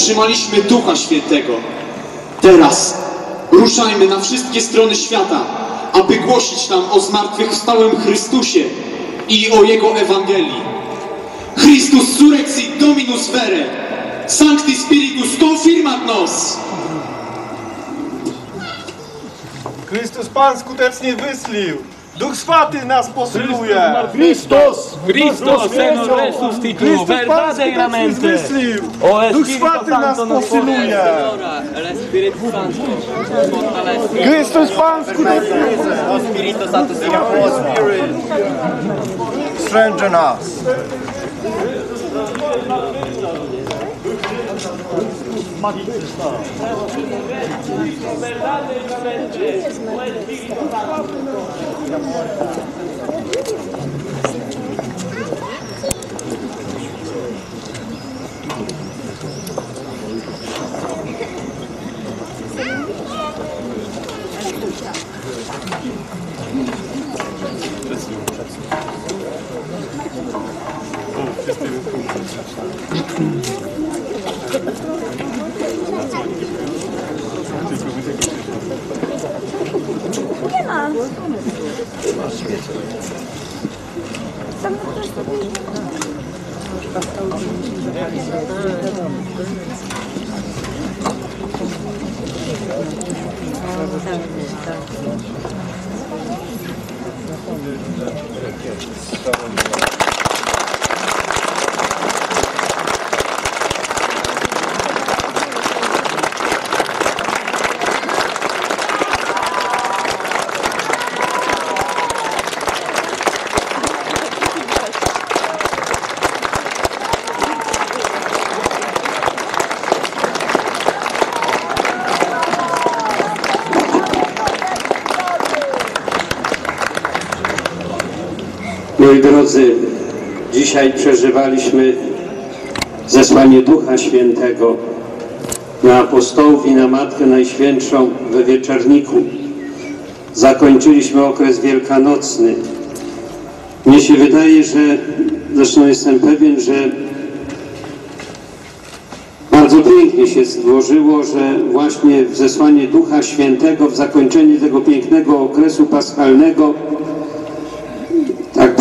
Otrzymaliśmy Ducha Świętego. Teraz ruszajmy na wszystkie strony świata, aby głosić nam o zmartwychwstałym Chrystusie i o Jego Ewangelii. Christus surrexit Dominus vere, Sancti Spiritus confirmat nos. Chrystus Pan skutecznie wyslił. Duch Swaty nas posłuje. Christus! Christus Senor resuscitu, Chrystus Pan verdaderamente. skutecznie wyslił. O Duch Espíritu Swaty nas Santo nos posłuje. El Espíritu Santo fortalece. Chrystus Pan skutecznie O 감사합니다. Moi drodzy, dzisiaj przeżywaliśmy zesłanie Ducha Świętego na apostołów i na Matkę Najświętszą we Wieczerniku. Zakończyliśmy okres wielkanocny. Mnie się wydaje, że, zresztą jestem pewien, że bardzo pięknie się złożyło, że właśnie w zesłanie Ducha Świętego, w zakończeniu tego pięknego okresu paschalnego,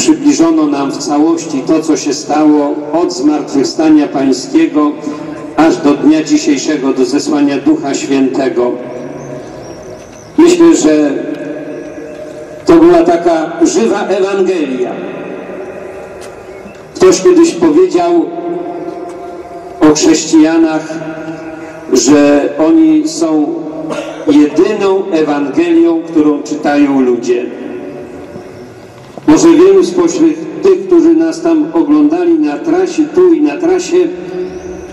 przybliżono nam w całości to, co się stało od zmartwychwstania Pańskiego aż do dnia dzisiejszego, do zesłania Ducha Świętego. Myślę, że to była taka żywa Ewangelia. Ktoś kiedyś powiedział o chrześcijanach, że oni są jedyną Ewangelią, którą czytają ludzie. Może wielu spośród tych, którzy nas tam oglądali na trasie, tu i na trasie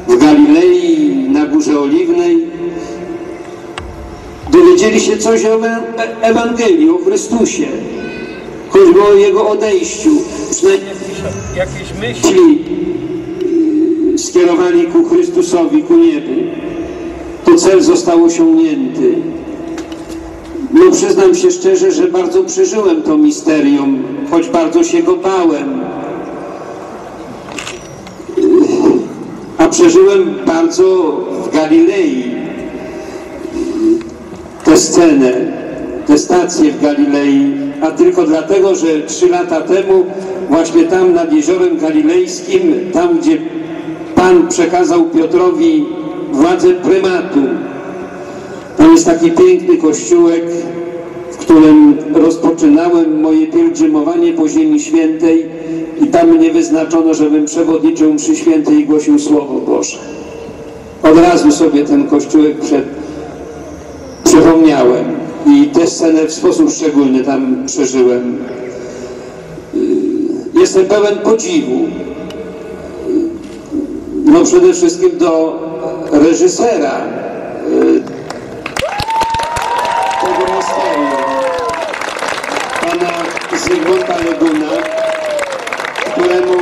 w Galilei, na Górze Oliwnej, dowiedzieli się coś o E- Ewangelii, o Chrystusie, choćby o Jego odejściu, przynajmniej Jakieś myśli. myśli skierowali ku Chrystusowi, ku niebu, to cel został osiągnięty. No przyznam się szczerze, że bardzo przeżyłem to misterium, choć bardzo się go bałem. A przeżyłem bardzo w Galilei tę scenę, tę stację w Galilei, a tylko dlatego, że trzy lata temu właśnie tam nad Jeziorem Galilejskim, tam gdzie Pan przekazał Piotrowi władzę prymatu, tam jest taki piękny kościółek, w którym rozpoczynałem moje pielgrzymowanie po Ziemi Świętej i tam mnie wyznaczono, żebym przewodniczył mszy świętej i głosił Słowo Boże. Od razu sobie ten kościółek przed, przypomniałem i tę scenę w sposób szczególny tam przeżyłem. Yy, Jestem pełen podziwu. Yy, No przede wszystkim do reżysera yy, tego misterium, pana Zygmunta Leguna, któremu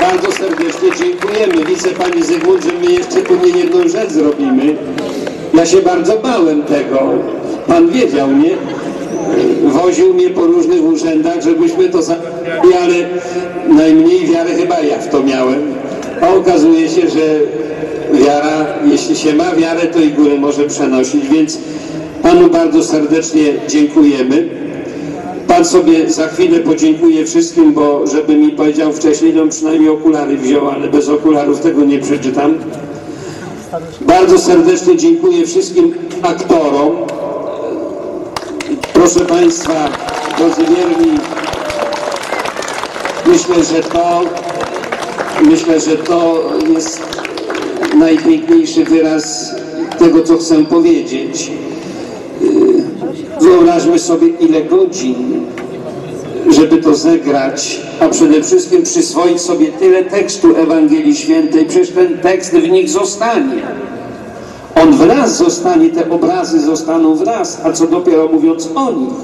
bardzo serdecznie dziękujemy. Widzę Pani Zygmunt, że my jeszcze tu nie jedną rzecz zrobimy. Ja się bardzo bałem tego. Pan wiedział, nie? Woził mnie po różnych urzędach, żebyśmy to załatwili, ale najmniej wiary chyba ja w to miałem. A okazuje się, że wiara, jeśli się ma wiarę, to i górę może przenosić, więc Panu bardzo serdecznie dziękujemy. Pan sobie za chwilę podziękuje wszystkim, bo żeby mi powiedział wcześniej, to przynajmniej okulary wziął, ale bez okularów tego nie przeczytam. Bardzo serdecznie dziękuję wszystkim aktorom. Proszę Państwa, drodzy wierni, myślę, że to myślę, że to jest najpiękniejszy wyraz tego, co chcę powiedzieć. Wyobraźmy sobie, ile godzin, żeby to zegrać, a przede wszystkim przyswoić sobie tyle tekstu Ewangelii Świętej. Przecież ten tekst w nich zostanie. On wraz zostanie, te obrazy zostaną wraz, a co dopiero mówiąc o nich.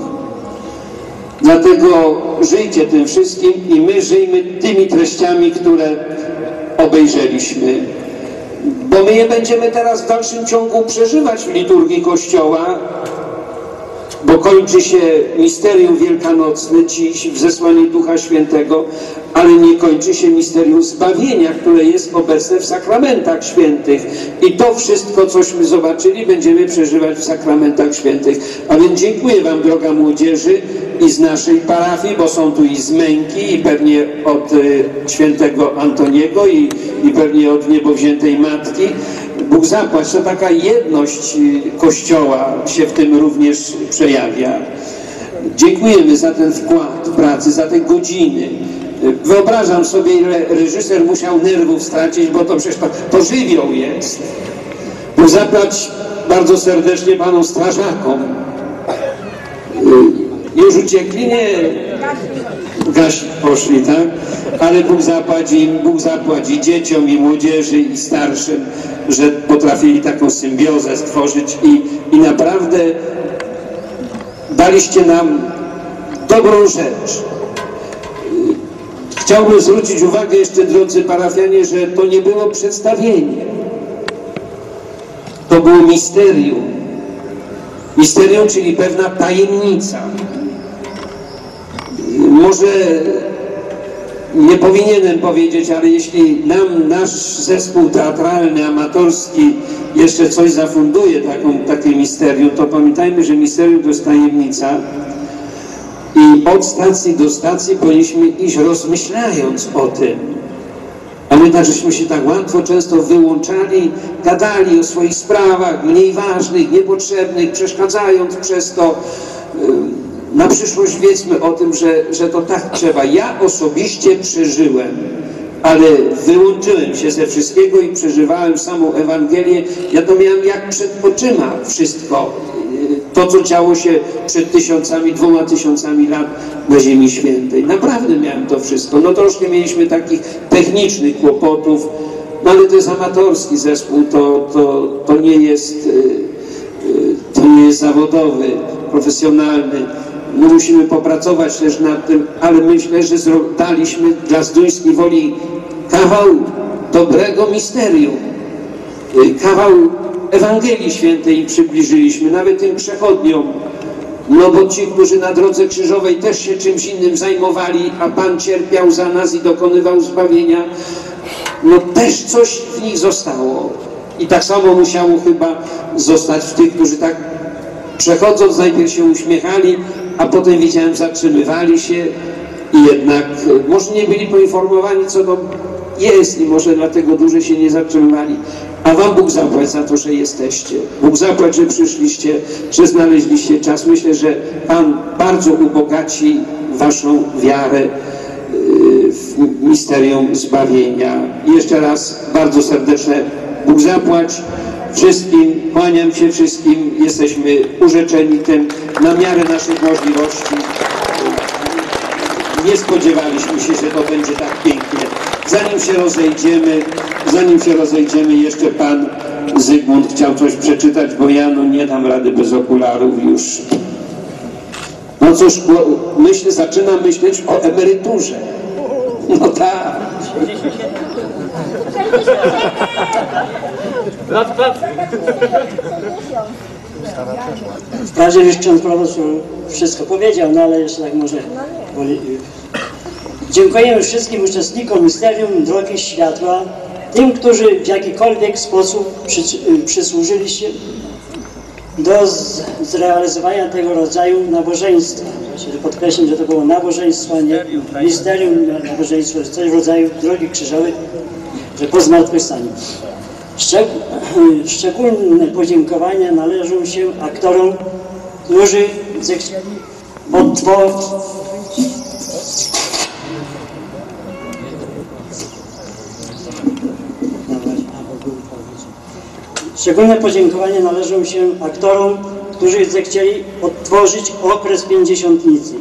Dlatego żyjcie tym wszystkim i my żyjmy tymi treściami, które obejrzeliśmy. Bo my je będziemy teraz w dalszym ciągu przeżywać w liturgii Kościoła, bo kończy się misterium wielkanocne dziś w zesłaniu Ducha Świętego, ale nie kończy się misterium zbawienia, które jest obecne w sakramentach świętych. I to wszystko, cośmy zobaczyli, będziemy przeżywać w sakramentach świętych. A więc dziękuję Wam, droga młodzieży, i z naszej parafii, bo są tu i z Męki, i pewnie od y, świętego Antoniego, i, i pewnie od niebowziętej Matki. Bóg zapłać, to taka jedność y, Kościoła się w tym również przejawia. Dziękujemy za ten wkład pracy, za te godziny. Wyobrażam sobie, ile reżyser musiał nerwów stracić, bo to przecież to, to żywioł jest. Bóg zapłać bardzo serdecznie panom strażakom. Y, Już uciekli? Nie. Gaś poszli, tak? Ale Bóg zapłaci im, Bóg zapłaci dzieciom i młodzieży i starszym, że potrafili taką symbiozę stworzyć i, i naprawdę daliście nam dobrą rzecz. Chciałbym zwrócić uwagę jeszcze, drodzy parafianie, że to nie było przedstawienie. To było misterium. Misterium, czyli pewna tajemnica. Może nie powinienem powiedzieć, ale jeśli nam nasz zespół teatralny, amatorski jeszcze coś zafunduje, taką, takie misterium, to pamiętajmy, że misterium to jest tajemnica i od stacji do stacji powinniśmy iść rozmyślając o tym. A my tak żeśmy się tak łatwo często wyłączali, gadali o swoich sprawach, mniej ważnych, niepotrzebnych, przeszkadzając przez to. Na przyszłość wiedzmy o tym, że, że to tak trzeba. Ja osobiście przeżyłem, ale wyłączyłem się ze wszystkiego i przeżywałem samą Ewangelię. Ja to miałem jak przed oczyma wszystko. To, co działo się przed tysiącami, dwoma tysiącami lat na Ziemi Świętej. Naprawdę miałem to wszystko. No troszkę mieliśmy takich technicznych kłopotów, no ale to jest amatorski zespół, to, to, to nie jest... yy, yy, to nie jest zawodowy, profesjonalny. My musimy popracować też nad tym, ale myślę, że daliśmy dla Zduńskiej Woli kawał dobrego misterium. Y, Kawał Ewangelii Świętej przybliżyliśmy, nawet tym przechodniom. No bo ci, którzy na drodze krzyżowej też się czymś innym zajmowali, a Pan cierpiał za nas i dokonywał zbawienia, no też coś w nich zostało. I tak samo musiało chyba zostać w tych, którzy tak przechodząc najpierw się uśmiechali, a potem widziałem zatrzymywali się i jednak e, może nie byli poinformowani co to jest i może dlatego dłużej się nie zatrzymywali. A wam Bóg zapłać za to, że jesteście. Bóg zapłać, że przyszliście, że znaleźliście czas. Myślę, że Pan bardzo ubogaci waszą wiarę yy, w misterium zbawienia. Jeszcze raz bardzo serdeczne Bóg zapłać wszystkim, kłaniam się wszystkim, jesteśmy urzeczeni tym na miarę naszych możliwości. Nie spodziewaliśmy się, że to będzie tak pięknie. Zanim się rozejdziemy, zanim się rozejdziemy, jeszcze Pan Zygmunt chciał coś przeczytać, bo ja no nie dam rady bez okularów już. No cóż, bo myślę, zaczynam myśleć o emeryturze. No tak. Lat pracy. W razie już ksiądz proboszcz wszystko powiedział, no ale jeszcze tak może... woli- Dziękujemy wszystkim uczestnikom Misterium Drogi Światła, tym, którzy w jakikolwiek sposób przy, przysłużyli się do z, zrealizowania tego rodzaju nabożeństwa. Czyli podkreślam, że to było nabożeństwo, a nie misterium nabożeństwo, że coś w rodzaju drogi krzyżowej, że po zmartwychwstaniu. Szczeg [CLEARS THROAT] szczególne podziękowania należą się aktorom, którzy zechcieli odtworzyć Szczególne podziękowania należą się aktorom, którzy zechcieli odtworzyć okres pięćdziesiątnicy.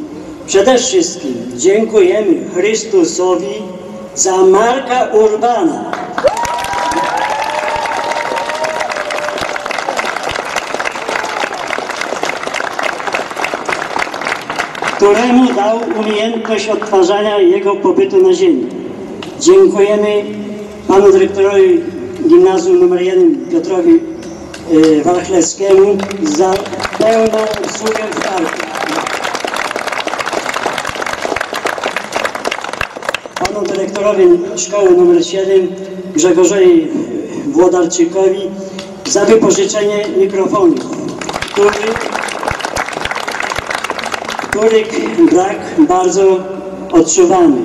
Przede wszystkim dziękujemy Chrystusowi za Marka Urbana. Któremu dał umiejętność odtwarzania jego pobytu na ziemi. Dziękujemy panu dyrektorowi Gimnazjum nr 1 Piotrowi y, Warchlewskiemu za pełną usługę w parku. Panu dyrektorowi szkoły nr 7 Grzegorzowi Włodarczykowi za wypożyczenie mikrofonu, który których brak bardzo odczuwamy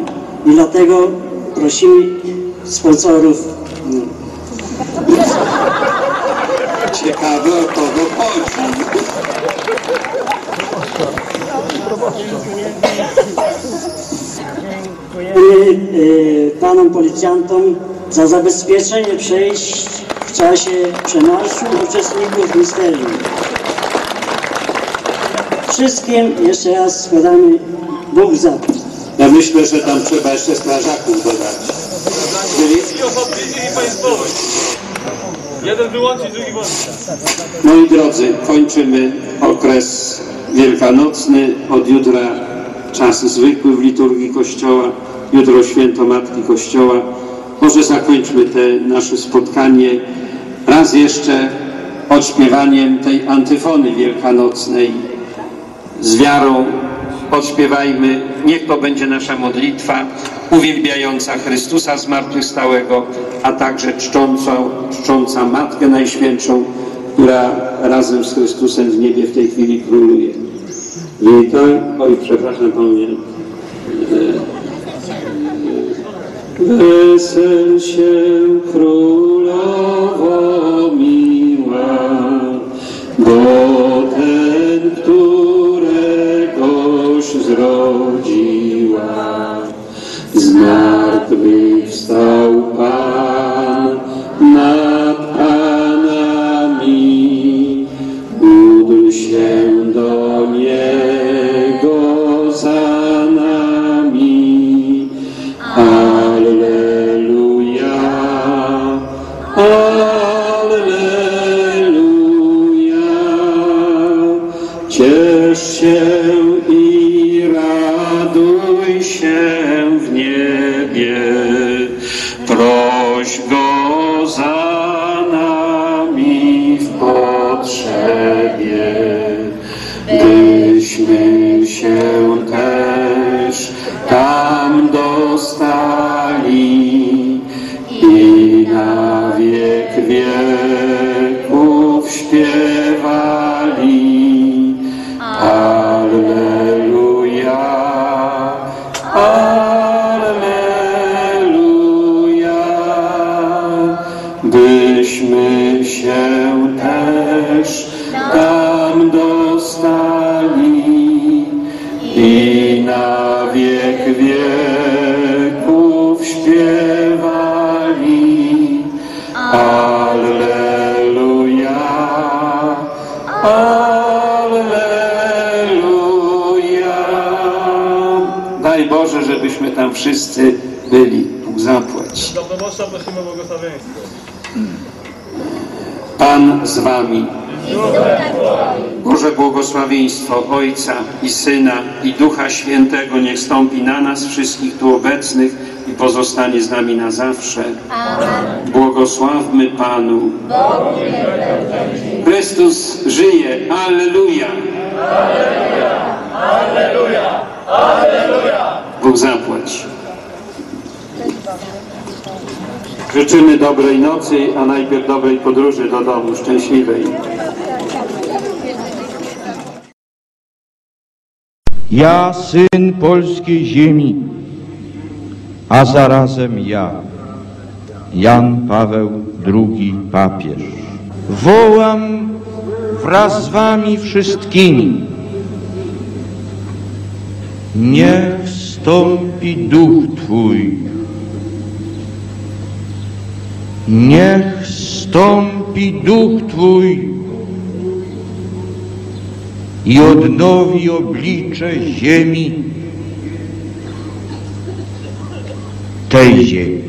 i dlatego prosimy sponsorów. Ciekawe o kogo chodzi. Dziękujemy e, panom policjantom za zabezpieczenie przejść w czasie przemarszu uczestników misterium. Wszystkim jeszcze raz składamy Bóg zapłać. Ja myślę, że tam trzeba jeszcze strażaków dodać. Czyli. Jeden wyłączyć, drugi włączyć. Moi drodzy, kończymy okres wielkanocny. Od jutra czas zwykły w liturgii Kościoła. Jutro święto Matki Kościoła. Może zakończmy te nasze spotkanie raz jeszcze odśpiewaniem tej antyfony wielkanocnej. Z wiarą odśpiewajmy, niech to będzie nasza modlitwa uwielbiająca Chrystusa zmartwychwstałego, a także czcząca, czcząca Matkę Najświętszą, która razem z Chrystusem w niebie w tej chwili króluje. Witaj, oj przepraszam Panie, Wesel się królowo miła, bo zrodziła, zmartwychwstał byli. Bóg zapłać. Do proboszcza prosimy o błogosławieństwo. Pan z wami. Boże błogosławieństwo Ojca i Syna i Ducha Świętego niech stąpi na nas wszystkich tu obecnych i pozostanie z nami na zawsze. Błogosławmy Panu. Chrystus żyje. Alleluja. Alleluja! Alleluja! Bóg zapłać. Życzymy dobrej nocy, a najpierw dobrej podróży do domu, szczęśliwej. Ja, syn polskiej ziemi, a zarazem ja, Jan Paweł II papież, wołam wraz z wami wszystkimi, niech stąpi duch Twój, niech stąpi duch Twój, i odnowi oblicze ziemi, tej ziemi.